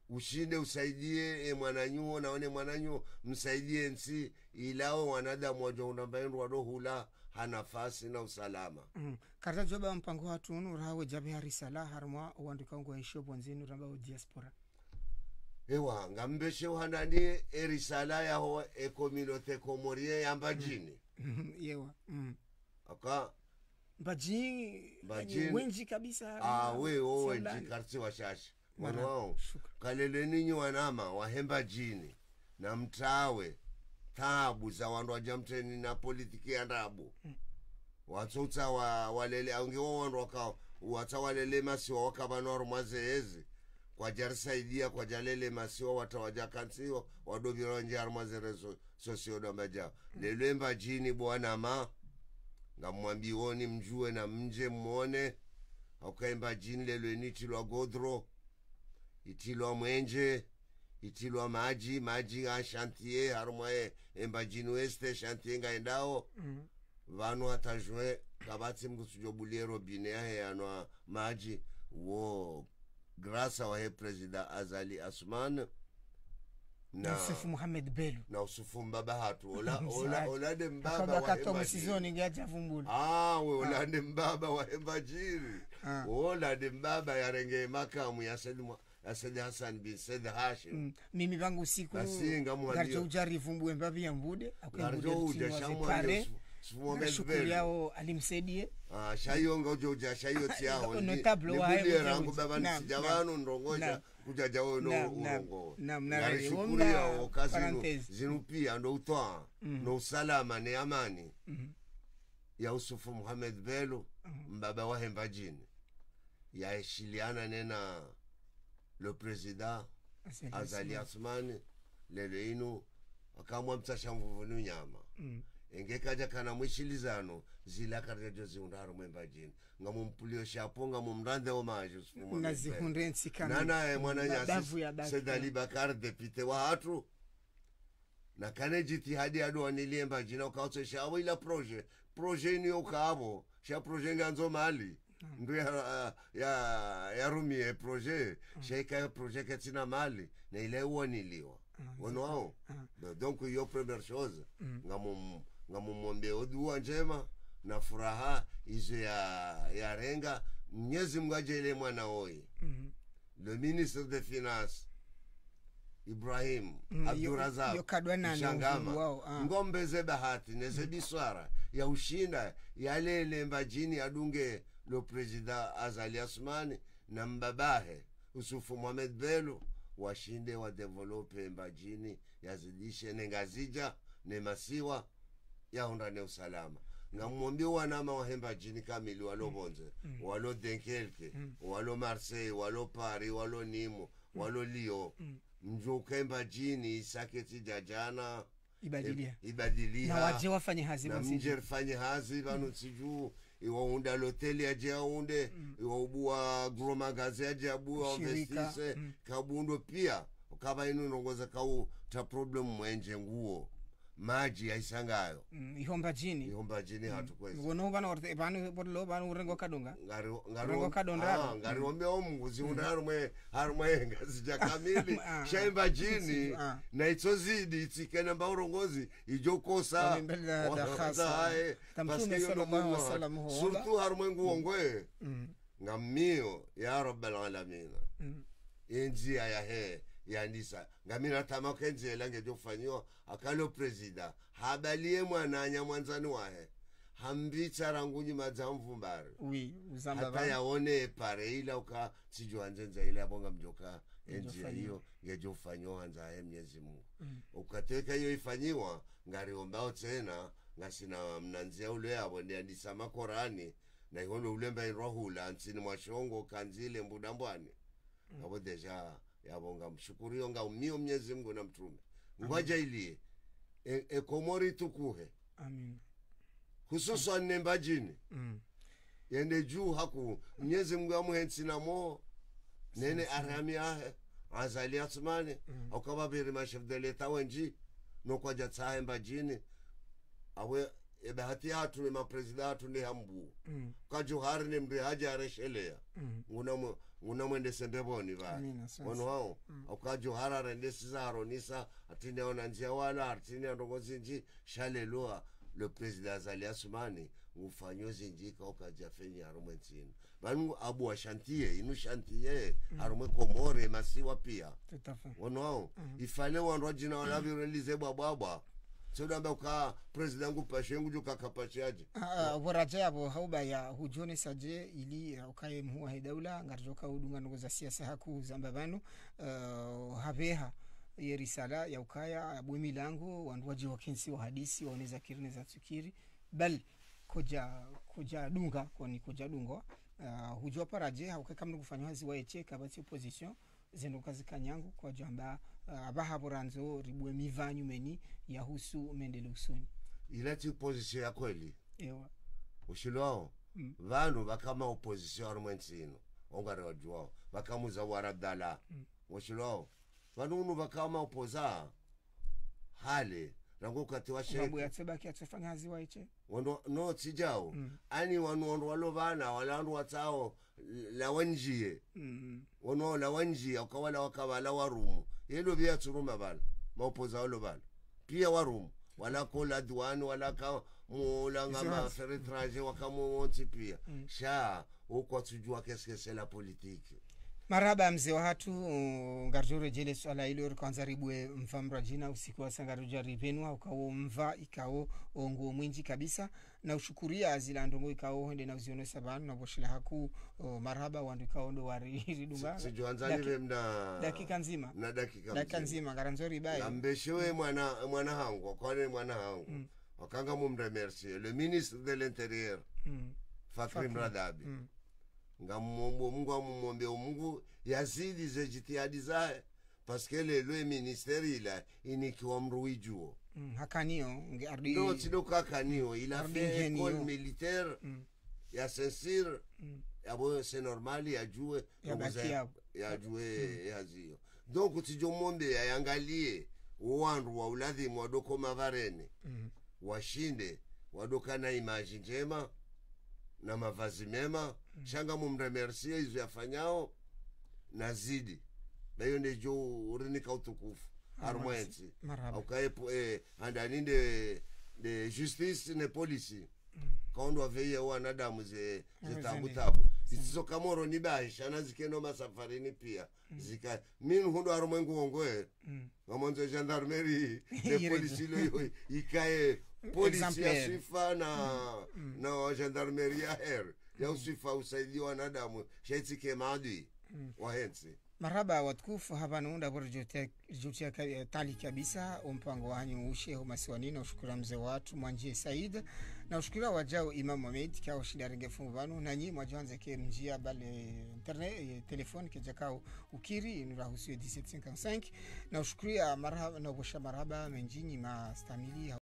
ushinde usaidie e mwananyuo naone mwananyuo msaidie nsi ilao wanadamu wajoundambaendu hula hanafasi na usalama.
Mm. karta joba mpango hatunu rawe jabe harisala harmwa wandika ngo isho bonzinu ramba o diaspora.
Ewa ngambeshe uhandani erisala yaho ekomilote komorie yambajini
yewa mm.
aka
mbaji
Mbajini.
wenji kabisa.
Ah, we o
wenji
karti washasha
Mwana-
wana wao. kalele ninyi wanama wahemba jini na mtawe thabu za wandu wajamteni na politiki ya ndabu. Watsotsa wa, walele angewo wandu waka watsa walele masiwa wakavanwaru mwazeezi kwajarisaidia kwajalele masiwa watawajakansiwa wadovirwa njari mwazerezo sosiodomba jao. Lelwemba jini bwanama ngamwambiwoni mjue na mje mmone aukaemba jini lelweni itilwa godro itilwa mwenje itilwa maji maji a shantie harumwae emba jini weste shantie ngaendao
Mm.
vanu atajwe kavatsi mkusujobulie robine yahe yanwa maji. Wo grasa wahe presida azali asman na
yusufu muhamed belu
na usufu mbaba hatu. Ola, ola, olade mbaba
akabakatoa
wa
musizoni ngeajavumbula
Ah, we olande mbaba wa embajiri
Ah.
olande mbaba yarenge makamu ya Said Mu- Hassan bin Said Hashim.
Mm. mimi vangu siku
Basi, ngamwambia.
garjo ujarivumbue mbavi ya mbude
garjo uja
shukuri
sufumwamezbelu
yao alimsaidie.
Shayonga uja uja shayo Ni
Notable wa hayo
rangu baba nisijavanu ndongoja
naam.
kuja jawo no
Naam, naam,
urongo.
naam, na-
ngarishukuriya
omba
okazi
parenthese.
zinu pia ndo utwaa no usalama ne amani. Ya usufu muhamed belu mbaba wa hembajini yaeshiliana nena le president azali asmani lelo inu akamwa mtsasha mvuvuni nyama.
Mm.
Engekaja kana mwishilizano zila karyajo ziundaro mwembajini ngamumpulio shapo ngamumrande omaje usufu Muhammad Bello.
nazihunde nsikana
nanaye mwana nyasi
daki.
sedali bakar depite wa hatu. Na kane jitihadi ado aniliemba jina ukaotse shawo ila proje. Proje ini ukaavo sha proje nganzo mali ndu ya, ya, yarumie proje shaika proje katina mali na ile uoniliwa ono wao? Donc yo première chose. Ngamum ngamumwombe odua njema na furaha izo ya, ya renga mnyezi mungu ajele mwana
mm-hmm.
le ministre des finances ibrahim
Mm, abdurazakshangama
Mshangama.
ah.
ngombe ze bahati neze biswara ya ushinda yalele mbajini adunge lo presida azali asmani na mbabahe usufu mohamed belo washinde wadevelope mbajini yazidishe nengazija ne masiwa yaunda ne usalama. Ngamwombi wanama wahemba jini kamili walo bonze walo denkelke walo marseille walo paris walo nimo walo lio mjo ukemba jini isaketi jajana
ibadilia
ibadilia
na waje wafanye hazi
na mje rifanye hazi vanu sijuu iwaunda loteli aje aunde iwaubua gromagazi aje abua investise
mm.
kabundo pia kava inu nongoza kau ta problem mwenje nguo maji yaisangayo.
Mm, ihomba jini.
Ihomba jini hatukwezi.
Wono vana orte vanu bodlo vanu urengo kadonga
Ngari- ngari
Urengo kadonda?
Ah, ngari ngariombe omunguzi unda harumwe harumwe ngazija kamili.
Ah,
shaimba jini
ah.
na itsozidi itsikene mba urongozi ijokosa
khasa. Tamtume sallallahu alaihi wasallam huomba.
surtu harumwe nguongwe
Mm,
ngamio ya rabbal alamin
mm.
injia ya he yandisa. Ngamina tamakenzela ngejokufanyiwa akalo presida habalie mwananya mwanzani wahe. Hambitsa rangunyi madzamvumbari
wi uzamba
hata yaone pare ila uka sijohanzenza ila yabonga mjoka enjia
Ngejofanyiwa.
hiyo ngejofanyiwa hanzaye mnyezi mungu. Ukateka iyo ifanyiwa ngariombao tena ngasina mnanzia ule yabo ndiandisa makorani na ihono ulemba inrwahula ntsini mwashongo kanzile mbudambwani ngabo deja yabonga mshukuriyo nga umio mnyezi mungu na mtume. Ngwajailie e, ekomori tukuhe.
Amin.
Hususan nembajini
Mm.
yende juu haku mnyezi mungu mo. Nene arami ahe. Azali asmani. Mm. aukavaviri mashef de leta wenji. Nokwaja tsahe mbajini. Awe ebahati hatu ne mapresida hatu ne hambu.
Mm.
kajuhari ne mri haja areshelea
Mm.
nguna nguna mwende sembeboni va?
Amina, asante.
wano hao aukajuhara rende sizaro nisa atine ona njia wala atine ndongozinji shalelua le president azali asumani ngufanyo zinji kaukaja fenyi harumwe ntsina vanu abu wa shantiye inu shantiye harumwe komore masiwa pia.
Fait
wano hao ifale wandu ajina walavirelize bwabwabwa sedamba ka president ngupashe nguju kakapashaje
vorate avo hauba ya hujone saje ili ukaye mhuwa hedaula ngarjoka udunga ndogo za siasa haku zamba vanu uh, haveha ye risala ya ukaya abwe milango wandu waje wakensi wa hadisi waoneza kirine za tsukiri. Bal koja koja dunga kwani koja dungo uh, hujua paraje haukakamni kufanya wazi waeche kabati opposition kanyangu kwa jamba uh, abahaboranzo ribwe mivanyu meni yahusu mendele usoni.
Ilati position ya kweli?
Ewa.
Ushilwao
Mm.
vanhu vakama opposition ari mwensino ongari wajuwao vakamuza warabdala ushilwao vanhu unu vakama opoza hale rango ukati wa
sababu
sheke
yatsebaki atsofanya
no
Mm.
ani wanu walovana watsao lawanjie
mm.
wono lawanjia ukawala wakavala warumu yelo vyatsuruma vala maopoza walo vala pia warumu walakola kola walaka wala mulanga maferetrage wakamuwonsi pia sha ukwatsujua kesekese la politiki
maraba mzee wa hatu ngarjore jele swala ilo kwanza ribwe mvamra jina usiku wa sangaruja rivenwa ukawo mva ikawo ongo mwinji kabisa na ushukuria zila ndongo ikawo hende na uziono sabanu na boshila haku uh, marhaba wandu ikawo ndo waridunga
sijuanzanive mna
dakika nzima
na dakika
dakika nzima ngaranzori baye
nambeshewe mwana mwana hangu kwane mwana hangu
Mm.
wakanga mumremercie le ministre de l'intérieur
mm.
Fakri. mradabi
mm.
Ngamumombo mungu amumwombea mungu yazidi ze jitihadi zaye paske lelwe ministeri ila inikiwa mruijuo
mm. hakaniyo ardi
ndo tidokakaniyo ila fe école militaire
mm.
ya sensir
mm.
yabo se normali yajue
yajue
yajue yaziyo donc tijomwombea yangalie uwandu wa uladhimu wadoko mavarene
mm.
washinde wadokana imaji njema na mavazi mema. Mm. shanga mumremersie izo yafanyao na zidi nayo ndejo urinika utukufu. Armwensi
marhaba.
aukaepo eh, andani de, de justice ne polisi kaondwa veiye wanadamu ze
Ame
zetabu-tabu isizo kamoro ni basha na zikeno masafarini pia. Zika min hundo arumwengu wongoe
mm.
ngamonzo gendarmerie
ne
polisi ilo ikae polisi ya swifa na na gendarmerie ya her ya uswifa usaidia wanadamu shaitsike maadui wahensi
marhaba watukufu hapa nuunda borjotia tali kabisa. Umpango wanyu ushehu masiwanina ushukura mzee watu mwanjie said. Na ushukura wajao imam mamed kao shida renge fungu vanu nanyi mwajanze ke mjia bale internet telefoni kejakao ukiri nurahusiwe 1755 na ushukuria marhaba na ubosha marhaba menjinyi mastamili